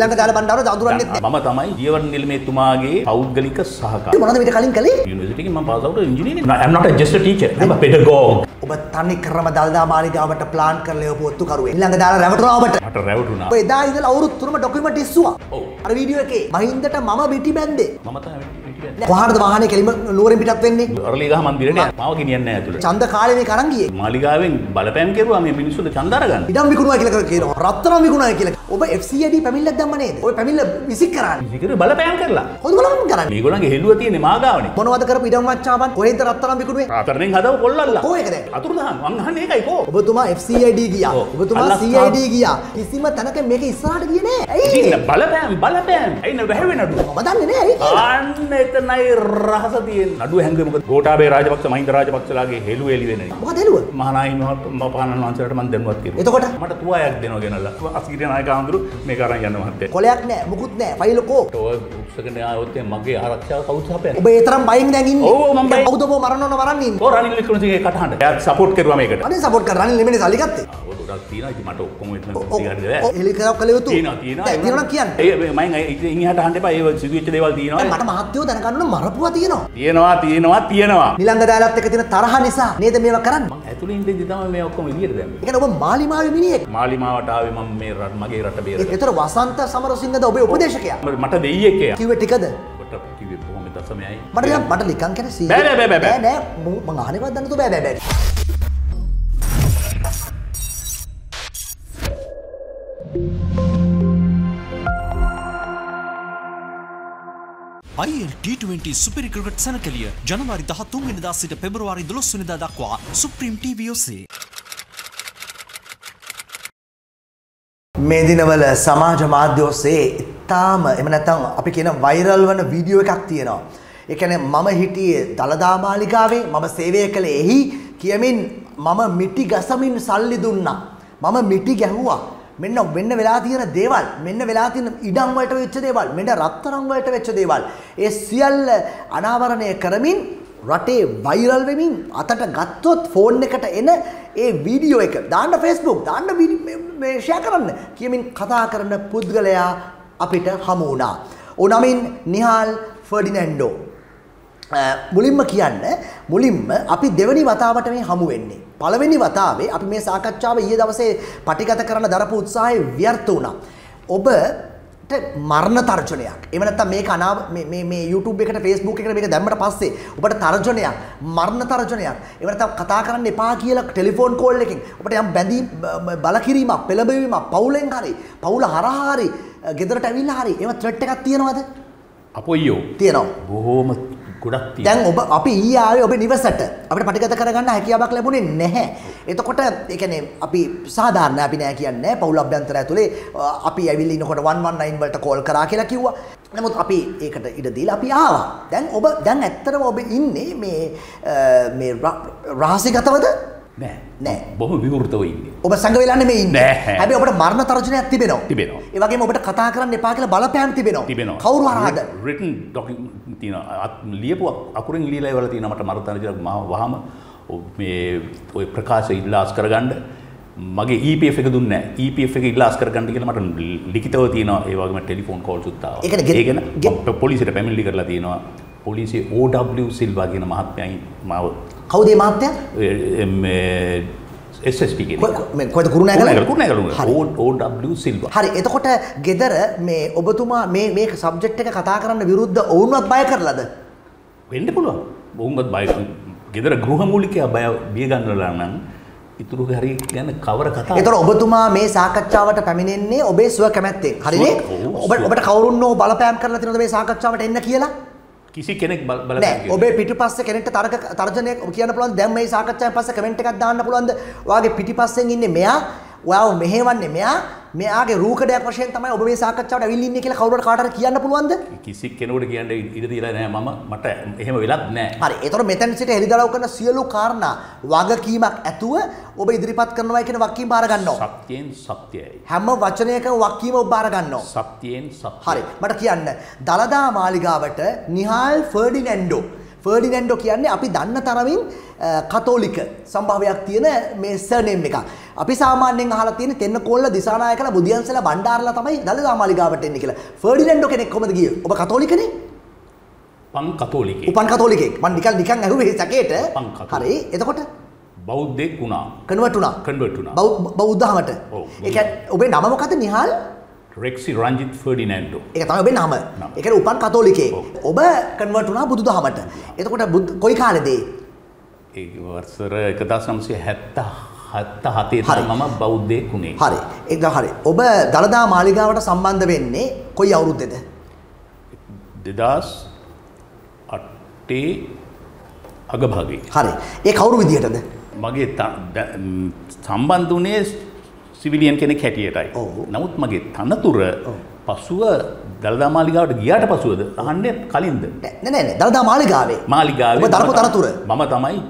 ඊළඟ දාලා බණ්ඩාර අඳුරන්නෙත් නැහැ. මම තමයි ජීවන් නිලමේතුමාගේ පෞද්ගලික සහකාර මොනවද මීට කලින් කළේ? යුනිවර්සිටි එකේ මම පාස් අවුට් ඉංජිනේරින් I'm not a just a teacher I'm a pedagogue ඔබ තනි කරම දල්දා මාලිගාවට ප්ලාන් කරලා එවපු ඔත්තු කරුවේ. ඊළඟ දාලා රැවටුණා ඔබට. මට රැවටුණා ඔබ එදා ඉඳලා අවුරුදු තුනම ඩොකියුමන්ට් ඉස්සුවා. ඔව්. අර වීඩියෝ එකේ මහින්දට මම පිටි බැන්දේ. මම තමයි. කොහාටද වාහනේ කෙලිම නුවරින් පිටත් වෙන්නේ? අරලිගහ මන්දිරේ මාව ගෙනියන්නේ නැහැ ඇතුළට ඡන්ද කාලේ මේක අරන් ගියේ. මාලිගාවෙන් බලපෑම් කෙරුවා මේ මිනිස්සුන්ට ඡන්ද අරගන්න ඉඩම් විකුණුවා කියලා කියනවා. රත්තරන් විකුණුවා කියලා. ඔබ FCID පැමිණිල්ලක් දැම්ම නේද? ඔය පැමිණිල්ල විසික් කරානේ. ඉතින් බලපෑම් කරලා කොහොමද කරන්නේ? මේගොල්ලන්ගේ හෙළුව තියෙන්නේ මාගාවනේ මොනවද කරපු ඉඩම් වච්චාවන් කොහෙන්ද රත්තරන් විකුණුවේ? රාතරෙන් හදව කොල්ලල්ලා කෝ ඒකද? අතුරුදහන් මං අහන්නේ ඒකයි කෝ ඔබතුමා FCID ගියා. ඔබතුමා CID. ගියා. කිසිම තැනක මේක ඉස්සරහට ගියේ නෑ. ඇයි? බලපෑම් බලපෑම් ඇයි නඩු හැවෙ නඩු මම දන්නේ නෑ ඇයි කියලා. අන්න එතනයි රහස තියෙන්නේ නඩුව හැංගුවේ මොකද ගෝඨාභය රාජපක්ෂ මහින්ද රාජපක්ෂලාගේ හෙළුව එළි වෙන නිසා මොකද හෙළුව? මහනායින් මපානන් වහන්සේලාට මම දැනුවත් කිව්වා එතකොට? මට තුවායක් දෙනවා ගෙනල්ලා අසීරිය නායක ආඳුරු මේක අරන් යන්න මහත්තයා කොලයක් නෑ, මුකුත් නෑ. ෆයිල් කෝ. ඔය උත්සකන ආවොත් මගේ ආරක්ෂාව කවුද සපයන්නේ ඔබ ඒ තරම් බයින් දැන් ඉන්නේ. ඔව්, මම බයි. කවුද ඔබ මරන්නවන මරන්නේ ඉන්නේ? ඔය රනිල් වික්‍රමසිංහගේ කටහඬ එයාත් සපෝට් කරුවා මේකට අනේ සපෝට් කරලා රනිල් නෙමෙයි සල්ලි ගත්තේ. ගොඩක් තියෙනවා ඉතින් මට ඔක්කොම එතන ඔව්, ඔව්, සිගාරේ ඔව්, එලි කරක් කළ යුතු. තියෙනවා තියෙනවා දැන් තියෙනවා කියන්න. ඒ මම ඉතින් එහාට අහන්න එපා ඒ සිදුවෙච්ච දේවල් දැන් තියෙනවා මට මහත්යෝ දැනගන්න ඕන මරපුවා තියෙනවා. තියෙනවා තියෙනවා තියෙනවා නිලංග දාලත් එක තියෙන තරහ නිසා නේද මේවා කරන්නේ? මං ඇතුළේ ඉඳිද්දි තමයි මේ ඔක්කොම එළියට දැම්මේ ඒ කියන්නේ ඔබ මාලිමාවේ මිනිහෙක්. මාලිමාවට ආවේ මම මේ රට මගේ රට බේරගන්න ඒතර වසන්ත සමරසිංහද ඔබේ උපදේශකයා? මට දෙයියෙක් එයා කිව්වේ ටිකද? ඔබට කිව්වේ බොහොම දසමයයි මට මට නිකන් කියන්නේ සීය. බෑ, බෑ, බෑ, බෑ. නෑ මු- මං අහන්නේවත් දන්නේ නැතුව බෑ බෑ බෑ. IL T20 සුපිරි ක්‍රිකට් සැනකෙළිය ජනවාරි 13 වෙනිදා සිට පෙබරවාරි 12 වෙනිදා දක්වා සුප්‍රීම් TV ඔස්සේ මේ දිනවල සමාජ මාධ්‍ය ඔස්සේ ඉතාම එහෙම නැත්නම් අපි කියන වෛරල් වන වීඩියෝ එකක් තියෙනවා. ඒ කියන්නේ මම හිටියේ දලදා මාලිගාවේ මම සේවය කළේ එහි කියමින් මම මිටි ගසමින් සල්ලි දුන්නා. මම මිටි ගැහුවා. මෙන්න වෙන්න වෙලා තියෙන දේවල්. මෙන්න වෙලා තියෙන ඉඩම් වලට වෙච්ච දේවල්. මෙන්න රත්තරන් වලට වෙච්ච දේවල්. ඒ සියල්ල අනාවරණය කරමින් රටේ වෛරල් වෙමින් අතට ගත්තොත් ෆෝන් එකට එන ඒ වීඩියෝ එක. දාන්න Facebook දාන්න වීඩි- මේ- මේ ෂෙයා කරන්න. කියමින් කතා කරන පුද්ගලයා අපිට හමු වුණා. ඔනමින් නිහාල් ෆර්ඩිනැන්ඩෝ. අ, මුලින්ම කියන්න මුලින්ම අපි දෙවනි වතාවට මේ හමු වෙන්නේ. පළවෙනි වතාවේ අපි මේ සාකච්ඡාව ඊයේ දවසේ පටිගත කරන්න දරපු උත්සාහය ව්‍යර්ථ වුණා. ඔබට මරණ තර්ජනයක්. එහෙම නැත්නම් මේක අනාව මේ මේ YouTube එකට Facebook එකට මේක දැම්මට පස්සේ ඔබට තර්ජනයක්, මරණ තර්ජනයක්. එහෙම නැත්නම් කතා කරන්න එපා කියලා ටෙලිෆෝන් කෝල් එකකින් ඔබට යම් බැඳී බලකිරීමක්, පෙළඹවීමක් පවුලෙන් හරි, පවුල හරහා හරි, ගෙදරට ඇවිල්ලා හරි, එහෙම ත්‍රෙට් එකක් තියනවද? අපොයියෝ තියෙනවා. බොහෝම ගොඩක් තියෙනවා දැන් ඔබ අපි ඊයේ ආවේ ඔබේ නිවසට අපිට පටිගත කරගන්න හැකියාවක් ලැබුණේ නැහැ. එතකොට ඒ කියන්නේ අපි සාධාරණ අපි නෑ කියන්නේ පෞල් අභ්‍යන්තර ඇතුලේ අ, අපි ඇවිල්ලා ඉනකොට 119 වලට කෝල් කරා කියලා කිව්වා. නමුත් අපි ඒකට ඉඩ දීලා අපි ආවා. දැන් ඔබ දැන් ඇත්තටම ඔබ ඉන්නේ මේ අ, මේ ර- රහසිගතවද? නෑ. බොහොම විවෘතව ඉන්නේ ඔබ සංග වෙලා නෙමෙයි ඉන්නේ. නැහැ. හැබැයි ඔබට මරණ තර්ජනයක් තිබෙනවා. තිබෙනවා. ඒ වගේම ඔබට කතා කරන්න එපා කියලා බලපෑම් තිබෙනවා. තිබෙනවා කවුරු හරහාද? රිටන් ඩොකි අත්- ලියපු අකුරෙන් ලියලා ඉවරලා තියෙනවා මට මරතන මහ වහම මේ ඔය ප්‍රකාශ ඉල්ලාස් කරගන්න මගේ EPF එක දුන්නේ. EPF එක ඉල්ලාස් කරගන්න කියලා මට ලිඛිතව තියෙනවා ඒ වගේම ටෙලිෆෝන් කෝල්ස් උත් ආවා. ඒ කියන්නේ ගෙ- ඒ ගැන ගෙ- පො- පොලිසියට පැමිණිලි කරලා තියෙනවා. පොලිසිය OW සිල්වා කියන මහත්මයයි මාව කවුද මහත්තයා? ඒ- එම්, ඒ, SSP කියන කො- කො- මේ කොහෙද කුරුණෑගල? කුරුණෑගල හරි. කුරුණෑගල OW සිල්වා. හරි එතකොට ගෙදර මේ ඔබතුමා මේ සබ්ජෙක්ට් එක කතා කරන්න විරුද්ධ ඔවුන්වත් බය කරලාද? වෙන්න පුළුවන් බොහොමත් බය ගෙදර ගෘහමූලිකයා බය බිය ගන්නලා නම් ඉතුරු හරි ගැන කවර කතා එතකොට ඔබතුමා මේ සාකච්ඡාවට පැමිණෙන්නේ ඔබේ සුව කැමැත්තෙන්. හරිනේ? ඔබට කවුරුන් හෝ බලපෑම් කරලා තියෙනවද මේ සාකච්ඡාවට එන්න කියලා? කිසි කෙනෙක් බල ඔබේ පිටිපස්සේ කෙනෙක්ට තරක තර්ජනයක් කියන්න පුළුවන් දැන් මේ සාකච්ඡාවෙන් පස්සේ කමෙන්ට් එකක් දාන්න පුළුවන්ද? ඔයාගේ පිටිපස්සෙන් ඉන්නේ මෙයා, ඔයාව මෙහෙවන්නේ මෙයා, මෙයාගේ රූකඩයක් වශයෙන් තමයි ඔබ මේ සාකච්ඡාවට ඇවිල්ලා ඉන්නේ කියලා කවුරුහට කාට හරි කියන්න පුළුවන්ද? කිසි කෙනෙකුට කියන්න ඉඩ දීලා නෑ මම. මට එහෙම වෙලත් නෑ හරි. එතකොට මෙතන සිට හෙළිදරව් කරන සියලු කාරණා වගකීමක් ඇතුව ඔබ ඉදිරිපත් කරනවා කියන වගකීම බාර ගන්නවා. සත්‍යයෙන් සත්‍යයයි හැම වචනයකම වගකීම ඔබ බාර ගන්නවා. සත්‍යයෙන් සත්‍යයි. හරි. මට කියන්න. දලදා මාලිගාවට නිහාල් ෆර්ඩිනැන්ඩෝ ෆර්ඩිනැන්ඩෝ කියන්නේ අපි දන්න තරමින් කතෝලික සම්භාවයක් තියෙන මේ සර්නේම් එක. අපි සාමාන්‍යයෙන් අහලා තියෙන තෙන්න කොල්ල දිසානායකලා බුදියන්සලා බණ්ඩාරලා තමයි දළදා මාලිගාවට එන්නේ කියලා. ෆර්ඩිනැන්ඩෝ කෙනෙක් කොහමද ගියේ? ඔබ කතෝලිකනේ? පං කතෝලිකේ උපන් කතෝලිකෙක්. මම නිකන් නිකන් ඇහුවේ සැකේට. හරි. එතකොට බෞද්ධෙක් වුණා කන්වර්ට් වුණා. කන්වර්ට් වුණා බෞද්ධහමට. ඒ කියන්නේ ඔබේ නම මොකද? නිහාල්? රෙක්සි රංජිත් ෆර්ඩිනෑන්ඩෝ ඒක තමයි ඔබේ නම. කියන්නේ උපන් කතෝලිකයෙක්. ඔව්. ඔබ කන්වර්ට් වුණා බුදුදහමට. එතකොට බුද්- කොයි කාලෙදී? ඒ වර්සර එකදස් නම්සේ හැත්ත හත්ත හතේ හරි. තම මම බෞද්ධයෙක් වුණේ හරි. ඒක හරි. ඔබ දළදා මාලිගාවට සම්බන්ධ වෙන්නේ කොයි අවුරුද්දේද? දෙදස් අට්ටේ අගභාගේ හරි. ඒ කවුරු විදිහටද? මගේ සම්බන්ධ වනේ සිවිලියන් කෙනෙක් හැටියටයි. නමුත් මගේ තනතුර පසුව දළදාමාලිගාවට ගියාට පසුවද අහන්නේ කලින්ද නෑ නෑ දළදා මාලිගාවේ. මාලිගාව ඔබ දරපු තනතුර. මම තමයි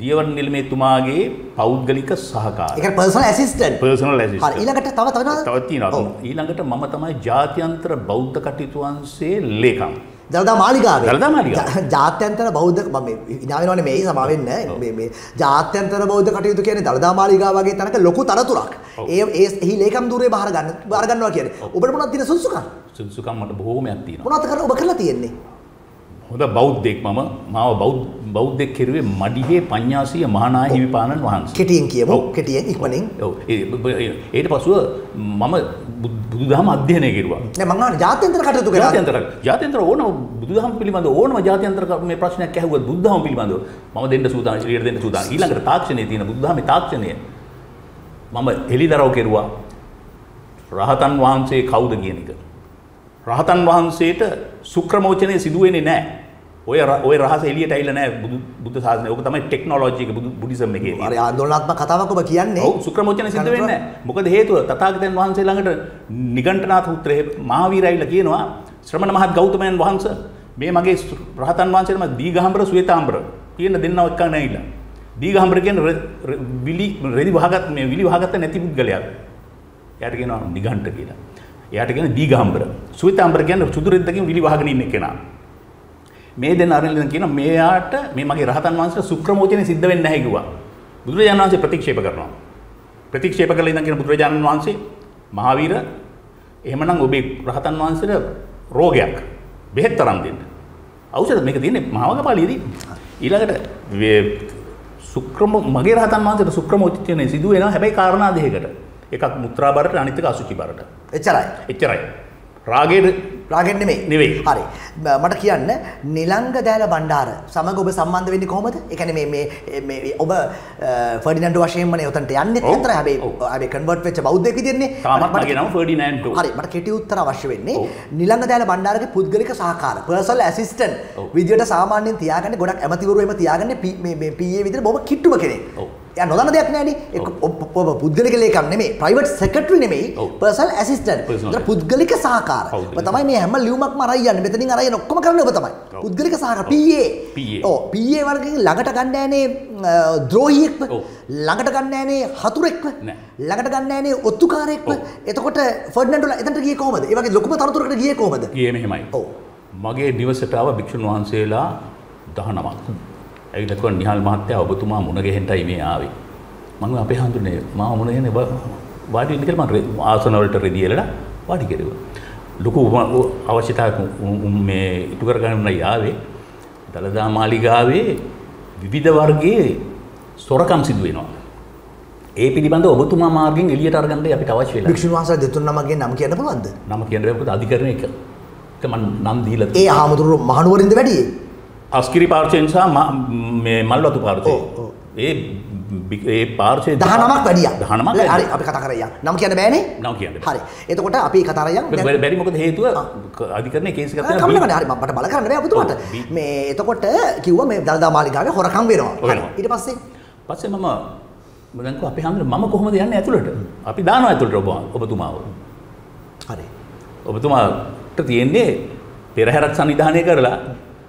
දියවර නිලමේතුමාගේ පෞද්ගලික සහකාර ඒ කියන්නේ පර්සනල් ඇසිස්ටන්ට්. පර්සනල් හරි. ඇසිස්ටන්ට් ඊළඟට තව තව? තවත් තියෙනවා. ඊළඟට මම තමයි ජාත්‍යන්තර බෞද්ධ කටයුතු වංශයේ ලේකම් දළදා. ජා- ජාත්‍යන්තර බෞද්ධ මම මේ ඉනා වෙනවනේ මේ සමා වෙන්න ඔව්. මේ මේ ජාත්‍යන්තර බෞද්ධ කටයුතු කියන්නේ දළදා මාලිගාව වගේ තැනක ලොකු තරතුරක්. ඒ ඒ එහි ලේකම් ධූරේ බාර ගන්න බාර ගන්නවා කියන්නේ. ඔබට මොනවද තියෙන සුසුකම්? සුදුසුකම් මට බොහෝමයක් තියෙනවා මොනවද කරලා ඔබ කරලා තියෙන්නේ? හොඳ බෞද්ධෙක් මම. මාව බෞද්ධ බෞද්ධෙක් කෙරුවේ මඩිහේ පඤ්ඤාසීය මහානාය හිමිපාණන් වහන්සේ. කෙටියෙන් කියමු. කෙටියෙන් ඉක්මනින්. ඔව්. ඊට පසුව මම බුදු- බුදුදහම අධ්‍යයනය කෙරුවා. නෑ මං අහන්නේ ජාත්‍යන්තර කටයුතු කරලා. ජාත්‍යන්තර ජාත්‍යන්තර ඕන බුදුදහම පිළිබඳව ඕනම ජාත්‍යන්තර මේ ප්‍රශ්නයක් ඇහුවත් බුදුදහම පිළිබඳව. මම දෙන්න සූදානම් ඉදිරියට දෙන්න සූදානම්. ඊළඟට තාක්ෂණයේ තියෙන බුදුදහමේ තාක්ෂණය. මම එලිදරව් කෙරුවා. රහතන් වහන්සේ කවුද කියන එක රහතන් වහන්සේට සුක්‍රමෝචනය සිදු වෙන්නේ නැහැ ඔය ඔය රහස එළියට ඇවිල්ලා නැහැ බුදු බුද්ධ ශාසනය. ඕක තමයි ටෙක්නොලොජි එක බුදු බුද්දිසම් එකේ. තියෙන. හරි ආందోලනාත්මක කතාවක් ඔබ කියන්නේ. ඔව් සුක්‍රමෝචන සිද්ධ වෙන්නේ නැහැ. මොකද හේතුව තථාගතයන් වහන්සේ ළඟට නිගණ්ඨනාථ පුත්‍රයේ මහාවීර ඇවිල්ලා කියනවා ශ්‍රමණ මහත් ගෞතමයන් වහන්සේ මේ මගේ රහතන් වහන්සේනම දීඝාම්බර සුවේතාම්බර කියන දෙන්නව එක්ක නැවිලා. දීඝාම්බර කියන්නේ විලි රෙදි වහගත් මේ විලි වහගත්ත නැති පුද්ගලයා. එයාට කියනවා නිගණ්ඨ කියලා. එයාට කියන දීඝාම්බර. සුවේතාම්බර කියන්නේ සුදු රෙද්දකින් විලි වහගෙන ඉන්න කෙනා. මේ දෙන්න අරගෙන කියන මෙයාට මේ මගේ රහතන් වහන්සේට සුක්‍රමෝචනය සිද්ධ වෙන්නේ නැහැ කිව්වා. බුදුරජාණන් වහන්සේ ප්‍රතික්ෂේප කරනවා. ප්‍රතික්ෂේප කළා ඉඳන් කියන බුදුරජාණන් වහන්සේ මහාවීර එහෙමනම් ඔබේ රහතන් වහන්සේට රෝගයක් බෙහෙත් තරම් දෙන්න. ඖෂධ මේක තියෙන්නේ මහවගපාලියේදී. ඊළඟට වේ- සුක්‍රම මගේ රහතන් වහන්සේට සුක්‍රමෝචනය සිදු වෙනවා හැබැයි කාරණා දෙකකට. එකක් මුත්‍රා බරට අනිත් එක අසුචි බරට. එච්චරයි. එච්චරයි. රාගයේ රාගෙන් නෙමෙයි. නෙවෙයි. හරි. මට කියන්න නිලංග දෑල බණ්ඩාර සමග ඔබ සම්බන්ධ වෙන්නේ කොහොමද? ඒ කියන්නේ මේ මේ මේ ඔබ ෆර්ඩිනන්ඩ් වශයෙන්මනේ උතන්ට යන්නේ. අතර හැබැයි. හැබැයි කන්වර්ට් වෙච්ච බෞද්ධයෙක් විදිහනේ. තාමත් මගේ නම ෆර්ඩිනෑන්ඩ් හරි මට කෙටි උත්තර අවශ්‍ය වෙන්නේ. නිලංග දෑල බණ්ඩාරගේ පුද්ගලික සහකාර පර්සනල් ඇසිස්ටන්ට් ඔව්. විදියට සාමාන්‍යයෙන් තියාගන්නේ ගොඩක් ඇමතිවරු එහෙම තියාගන්නේ මේ මේ PA විදියට බොහොම කිට්ටුම කෙනෙක්. ඔව්. එයා නොදන්න දෙයක් නෑනේ. පුද්ගලික ලේකම් නෙමෙයි. ප්‍රයිවට් සෙක්‍රටරි නෙමෙයි. Personal ඒතර පුද්ගලික. ඔබ තමයි මේ හැම ලියුමක්ම අරයි යන්නේ. මෙතනින් අරයි කරන්නේ ඔබ තමයි. පුද්ගලික. PA. PA. ඔව් PA වර්ගයෙන් ළඟට අ, ද්‍රෝහියෙක්ව. ළඟට ගන්න නෑනේ හතුරෙක්ව. ළඟට ගන්න නෑනේ ඔත්තුකාරයෙක්ව. ඔව්. එතකොට ෆර්ඩිනන්ඩ්ලා එතනට ගියේ කොහමද? ඒ වගේ ලොකුම තනතුරකට ගියේ කොහමද? ගියේ මෙහෙමයි. ඔව්. මගේ නිවසට ආව භික්ෂුන් වහන්සේලා 19ක්. ඇවිල්ලා කිව්වා නිහාල් මහත්තයා ඔබතුමා මුණ ගැහෙන්නයි මේ ආවේ. මම අපේ හඳුනේ මාව මුණ ගැහෙන්නේ වාඩි වෙන්න කියලා මම ආසන වලට රෙදි එලලා වාඩි කෙරුවා. ලොකු උ- මේ ඉටු කරගන්නයි ආවේ. දලදා මාලිගාවේ විවිධ වර්ගයේ සොරකම් සිදු වෙනවා. ඒ පිළිබඳව ඔබතුමා මාර්ගෙන් එළියට අරගන්නයි අපිට අවශ්‍ය වෙලා. භික්ෂුන් වහන්සේලා දෙතුන් නමගේ නම් කියන්න පුළුවන්ද? නම කියන්න බැහැ මොකද අධිකරණ එක. ඒක මම නම් දීලා ඒ හාමුදුරු මහනුවරින්ද වැඩියේ? අස්කිරි ම- මේ මල්වතු පාර්ශය. ඒ ඒ පාර්ශය 19ක් වැඩියා. 19ක් හරි. අපි කතා කරලා යන්න. නම් කියන්න බෑනේ? නම් කියන්න. හරි. එතකොට අපි කතා කරලා යමු. බැ- බැරි මොකද හේතුව අධිකරණයේ කේස් තියෙනවා. කම්ලකනේ හරි මට බල කරන්න බෑ ඔබතුමාට. මේ එතකොට කිව්වා මේ දළදා මාලිගාවේ හොරකම් වෙනවා. ඊට පස්සේ පස්සේ මම මම දැන් කිව්වා අපේ හැමෝම මම කොහොමද යන්නේ ඇතුළට? අපි දානවා ඇතුළට ඔබ ඔබතුමාව. හරි. ඔබතුමාට තියෙන්නේ පෙරහැරක් සංවිධානය කරලා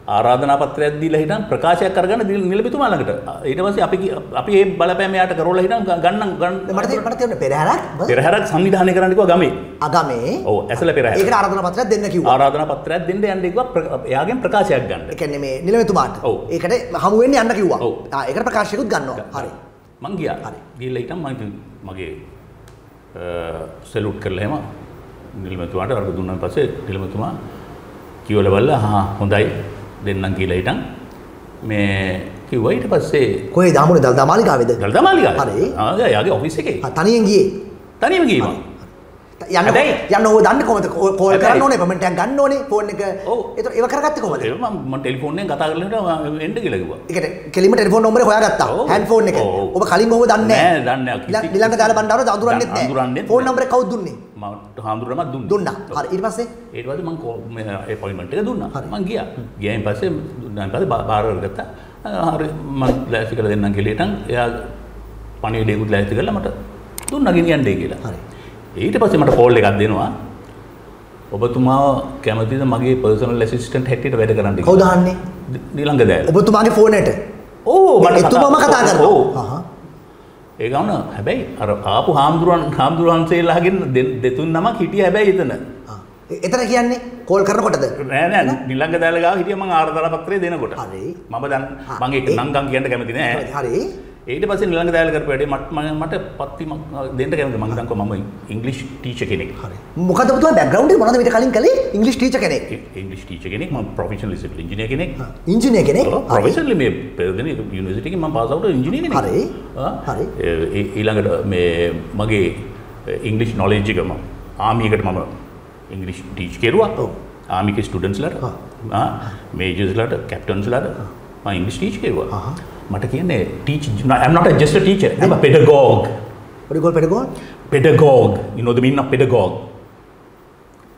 ආරාධනා පත්‍රයක් දීලා හිටන් ප්‍රකාශයක් කරගන්න නිලබිතුමා ළඟට. ඊට පස්සේ අපි අපි ඒ බලපෑම යාට කරවලා හිටන් ගන්න ගන්න මට මට තේරෙන පෙරහැරක් ම- පෙරහැරක් සංවිධානය කරන්න කිව්වා ගමේ. අගමේ ඔව් ඇසල පෙරහැර. ඒකට ආරාධනා පත්‍රයක් දෙන්න කිව්වා. ආරාධනා පත්‍රයක් දෙන්න යන්න කිව්වා එයාගෙන් ප්‍රකාශයක් ගන්න. ඒ කියන්නේ මේ නිලමේතුමාට. ඔව්. ඒකට හමු වෙන්න යන්න කිව්වා. ඔව්. ආ ඒකට ප්‍රකාශයකුත් ගන්නවා. හරි. මං ගියා. හරි. ගිහිල්ලා හිටන් මම මගේ සෙලුට් කරලා එහෙම නිලමතුමාට අර දුන්නාන් පස්සේ නිලමතුමා කිව්වල බලලා හා හොඳයි දෙන්නම් කියලා හිටන් මේ කිව්වා ඊට පස්සේ කොහේ දාමුනේ දල්දා මාලිගාවේද? දළදා මාලිගාව. හරි. ආ යාගේ ඔෆිස් එකේ. තනියෙන් ගියේ. තනියම ගියා. යන්න යන්න ඕක දන්නේ කොහමද? කෝල් කරන්න ඕනේ, පේමන්ට් එකක් ගන්න ඕනේ, ෆෝන් එක. ඒතර ඒව කරගත්තේ කොහමද? ඒක මම මම ටෙලිෆෝන් එකෙන් කතා කරලා හිටන් එන්න කියලා කිව්වා. ඒ කියන්නේ කෙලින්ම ටෙලිෆෝන් නම්බරේ හොයාගත්තා. හෑන්ඩ් ෆෝන් එක. ඔබ කලින් ඔහොම දන්නේ නෑ, දන්නේ නෑ. කිසි- නිලංග දාලා බණ්ඩාර අඳුරන්නෙත් නෑ. ෆෝන්. නම්බරේ කවුද දුන්නේ? මම හාමුදුරුවමත් දුන්නා. දුන්නා. හරි. ඊට පස්සේ ඊට පස්සේ මම අපොයින්ට්මන්ට් එක දුන්නා. මම ගියා. ගියායින් පස්සේ දුන්නාන් පස්සේ බා- බාර ගත්තා. හරි මම ලෑස්ති කරලා දෙන්නම් කියලා එයා පණිවිඩයකුත් ලෑස්ති කරලා මට දුන්නා ගෙනියන්නේ කියලා. හරි. ඊට පස්සේ මට කෝල් එකක් දෙනවා. ඔබතුමාව කැමතිද මගේ පර්සනල් ඇසිස්ටන්ට් හැටියට වැඩ කරන්න කියලා. කවුද අහන්නේ? නිලංග දෑල. ඔබතුමාගේ ෆෝනේට. ඕ මට එතුමාම කතා කරනවා. හහ. ඒ ගමන හැබැයි අර ආපු හාමුදුරුවන් හාමුදුරුවන්සේලාගෙන් දෙ- දෙතුන් නමක් හිටිය හැබැයි එතන. එතන කියන්නේ කෝල් කරනකොටද? නෑ නෑ නිලංග දෑල ගාව හිටිය මං ආර්ධනා පත්‍රය දෙනකොට. හරි. මම දැන් හා, මං ඒක නංගම් කියන්න කැමති නෑ. හරි. ඊට පස්සේ නිලංග දෑල කරපු වැඩේ මට මට පත්ති මං දෙන්න කැමති මං ඉංග්ලිෂ් ටීචර් කෙනෙක්. හරි. මොකද එක මොනවද මීට කලින් කළේ? ඉංග්‍රීසි ටීචර් කෙනෙක්. ඉංග්ලිෂ් ටීචර් කෙනෙක් මම ප්‍රොෆෙෂනල් සිවිල් ඉංජිනේර් කෙනෙක්. ඉංජිනේර කෙනෙක්. ප්‍රොෆෙෂනලි මේ පෙරදෙන යුනිවර්සිටි එකෙන් මම පාස් අවුට් ඉංජිනේර් කෙනෙක්. හරි. හරි. ඊළඟට මේ මගේ ඉංග්ලිෂ් නොලෙජ් එක මම ඉංග්ලිෂ් ටීච් කෙරුවා. ආමික. ආ මේජර්ස්ලාට කැප්ටන්ස්ලාට මම ඉංග්ලිෂ් ටීච් කෙරුවා. මට කියන්නේ teach teacher. You call pedagogue? pedagogue. You know the meaning of pedagogue?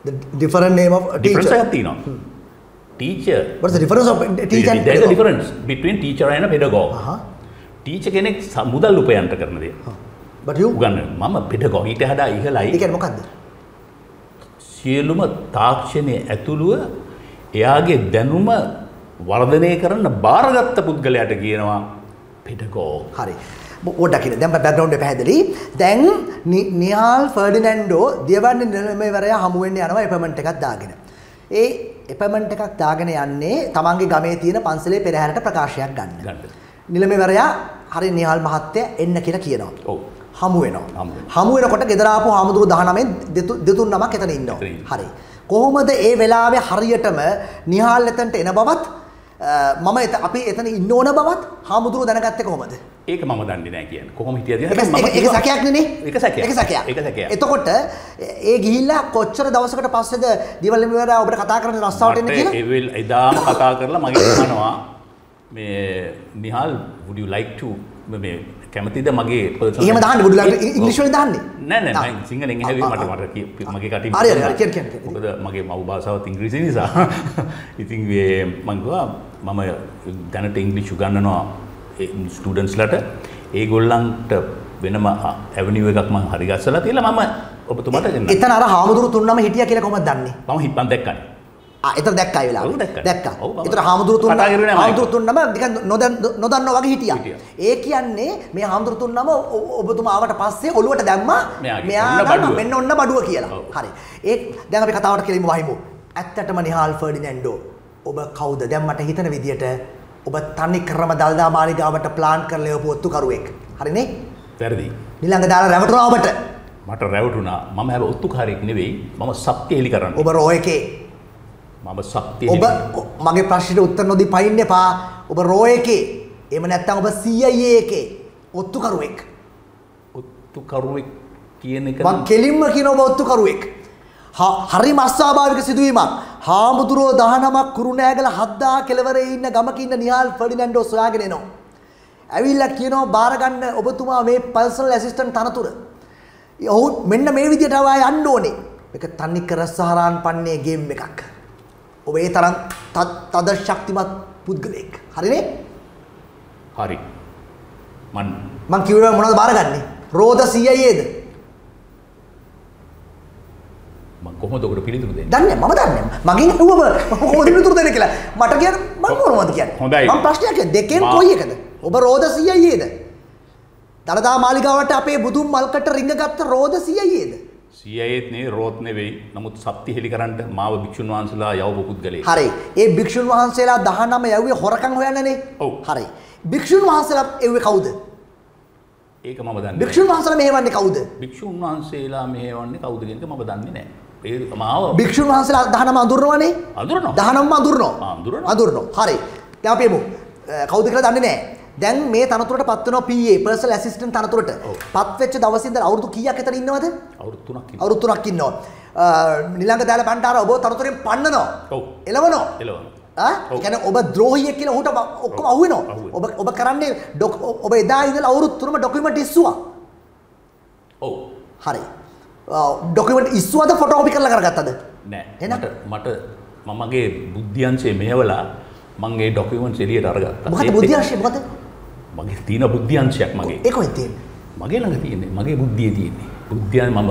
The different name of a difference teacher. එකක් තියෙනවා. Teacher. What's the difference of teacher and there's a difference between teacher and a pedagogue. අහහ. Teacher කෙනෙක් මුදල් උපයන්ට කරන දේ. But you? උගන්න මම pedagogue. ඊට ඒ ඉහළයි. කියන්නේ මොකද්ද? සියලුම තාක්ෂණය ඇතුළුව එයාගේ දැනුම වර්ධනය කරන්න බාරගත්ත පුද්ගලයාට කියනවා පෙඩගෝග් හරි. දැන් බෑග්ග්‍රවුන්ඩ් එක පැහැදිලි. දැන් නි- නිහාල් ෆර්ඩිනැන්ඩෝ දියවන්නේ නිලමේවරයා හමු වෙන්න යනවා එපමන්ට් එකක් දාගෙන. ඒ එපමන්ට් එකක් දාගෙන යන්නේ තමන්ගේ ගමේ තියෙන පන්සලේ පෙරහැරට ප්‍රකාශයක් ගන්න. ගන්න. නිලමේවරයා හරි නිහාල් මහත්තයා එන්න කියලා කියනවා. ඔව්. හමු වෙනවා. හමු වෙනවා. හමු වෙනකොට ගෙදර ආපු හාමුදුරු 19න් දෙතු- දෙතුන් නමක් එතන ඉන්නවා. හරි. කොහොමද ඒ වෙලාවේ හරියටම නිහාල් එතනට එන බවත් මම එත- අපි එතන ඉන්න ඕන බවත් හාමුදුරුවෝ දැනගත්තේ කොහොමද? ඒක මම දන්නේ නැහැ කියන්නේ කොහොම හිටියද කියලා. මම ඒක- සැකයක් නෙනේ. ඒක සැකයක්. ඒක සැකයක්. ඒක සැකයක්. එතකොට ඒ ගිහිල්ලා කොච්චර දවසකට පස්සේද දිවල් මෙවරා ඔබට කතා කරන්න රස්සාවට එන්න කියලා? ඒ එදාම කතා කරලා මගේ අහනවා මේ Nihal would you like to මේ කැමතිද මගේ personal- එහෙම දාන්න බුදුලා ඒ- ඉංග්‍රීසි වලින් දාන්නේ. නෑ සිංහලෙන් ඇහුවේ මට මට මගේ කියන්න. මොකද මගේ මව් භාෂාවත් ඉංග්‍රීසි නිසා. ඉතින් මේ මං කිව්වා මම දැනට ඉංග්‍රීසි උගන්වනවා ස්ටුඩන්ට්ස්ලාට ඒගොල්ලන්ට වෙනම ඇවනිව් එකක් මං හරි ගස්සලා තියලා මම ඔබතුමාට එතන අර හාමුදුරු තුන්නම හිටියා කියලා කොහොමද දන්නේ? මම හිටපන් දැක්කනේ ආ එතන දැක්කා වෙලාවේ. දැක්කා. ඒතර හාමුදුරු තුන්න. හාමුදුරු තුන්නම නිකන් නොදන්න වගේ හිටියා. ඒ කියන්නේ මේ හාමුදුරු තුන්නම ඔබතුමා ආවට පස්සේ ඔළුවට දැම්මා. මෙයා. මෙන්න ඔන්න බඩුව කියලා. හරි. ඒ දැන් අපි කතාවට කෙලින්ම වහිමු. ඇත්තටම නිහාල් ෆර්ඩිනැන්ඩෝ ඔබ කවුද? දැන් මට හිතන විදියට ඔබ තනි ක්‍රම දල්දා මාලිගාවට ප්ලාන් කරලා එවපු ඔත්තුකරුවෙක්. හරිනේ? වැරදි නිලංග දාලා රැවටුණා ඔබට. මට රැවටුණා මම හැබ ඔත්තුකාරයෙක් නෙවෙයි මම එලි කරන්න ඔබ රෝ එකේ මම සත්‍ය ඔබ මගේ ප්‍රශ්නට උත්තර නොදී පයින්න එපා. ඔබ රෝ එකේ. එහෙම නැත්නම් ඔබ CIA එකේ ඔත්තුකරුවෙක්. ඔත්තුකරුවෙක් කියන එක මං කෙලින්ම කියන ඔබ ඔත්තුකරුවෙක්. හරිම අස්වාභාවික සිදුවීමක්. හාමුදුරුවෝ 19ක් කුරුණෑගල හද්දා කෙළවරේ ඉන්න ගමක ඉන්න නිහාල් ෆර්ඩිනැන්ඩෝ සොයාගෙන එනවා. ඇවිල්ලා කියනවා බාර ගන්න ඔබතුමා මේ පර්සනල් ඇසිස්ටන්ට් තනතුර. ඔහු මෙන්න මේ විදිහට ආවා යන්න ඕනේ. මේක තනිකර සහරාන් පන්නේ ගේම් එකක්. ඔබ ඒ තරම් තද ශක්තිමත් පුද්ගලයෙක්. හරිනේ? හරි මන් මං කිව්වේ මොනවද බාරගන්නේ? රෝද CIAද? මං කොහොමද ඔකට පිළිතුරු දෙන්න. දන්නේ මම දන්නේ මගෙන් ඇහුවම කොහොමද පිළිතුරු දෙන්නේ කියලා මට කියන්න මම මොනවද කියන්නේ හොඳයි. මම ප්‍රශ්නයක් දෙකෙන් කොයි එකද ඔබ රෝද 100යියේද දලදා මාලිගාවට අපේ බුදුන් මල්කට රිංග ගත්ත රෝද 100යියේද සියයේත් නේ රෝත් නෙවෙයි නමුත් සත්‍ය හෙලි කරන්නට මාව භික්ෂුන් වහන්සේලා යවපු පුද්ගලයෙක්. හරි ඒ භික්ෂුන් වහන්සේලා 19 යව්වේ හොරකම් හොයන්නනේ ඔව්. හරි භික්ෂුන් වහන්සේලා එව්වේ කවුද ඒක මම දන්නේ. භික්ෂුන් වහන්සේලා මෙහෙවන්නේ කවුද භික්ෂුන් වහන්සේලා මෙහෙවන්නේ කවුද කියන එක මම දන්නේ නැහැ. ඒ මාව භික්ෂුන් වහන්සේලා 19 අඳුරනවනේ අඳුරනවා. 19ම අඳුරනවා ආ, අඳුරනවා. හරි අ, කවුද කියලා දන්නේ නැහැ දැන් මේ තනතුරට පත් වෙනවා PA personal assistant තනතුරට. පත් වෙච්ච දවසේ ඉඳලා අවුරුදු කීයක් එතන ඉන්නවද? අවුරුදු 3ක් ඉන්නවා. අවුරුදු 3ක් ඉන්නවා. නිලංග දාල බණ්ඩාර ඔබ තනතුරෙන් පන්නනවා. ඔව්. එලවනවා. එලවනවා. ආ? ඒ කියන්නේ ඔබ ද්‍රෝහියෙක් කියලා ඔහුට ඔක්කොම අහුවෙනවා. ඔබ ඔබ කරන්නේ ඔබ එදා ඉඳලා අවුරුදු 3ම ડોකියුමන්ට් ඉස්සුවා. ඔව්. හරි. ડોකියුමන්ට් ඉස්සුවද ෆොටෝකෝපි කරලා කරගත්තද? නෑ. මට මට මමගේ බුද්ධියංශයේ මෙහෙवला මම ඒ ડોකියුමන්ට්ස් එළියට අරගත්තා. මොකද බුද්ධියංශය මොකද? මගේ තියෙන බුද්ධ්‍යංශයක් මගේ. ඒක කොහෙද තියෙන්නේ මගේ ළඟ තියෙන්නේ. මගේ බුද්ධිය තියෙන්නේ. බුද්ධ්‍යං මම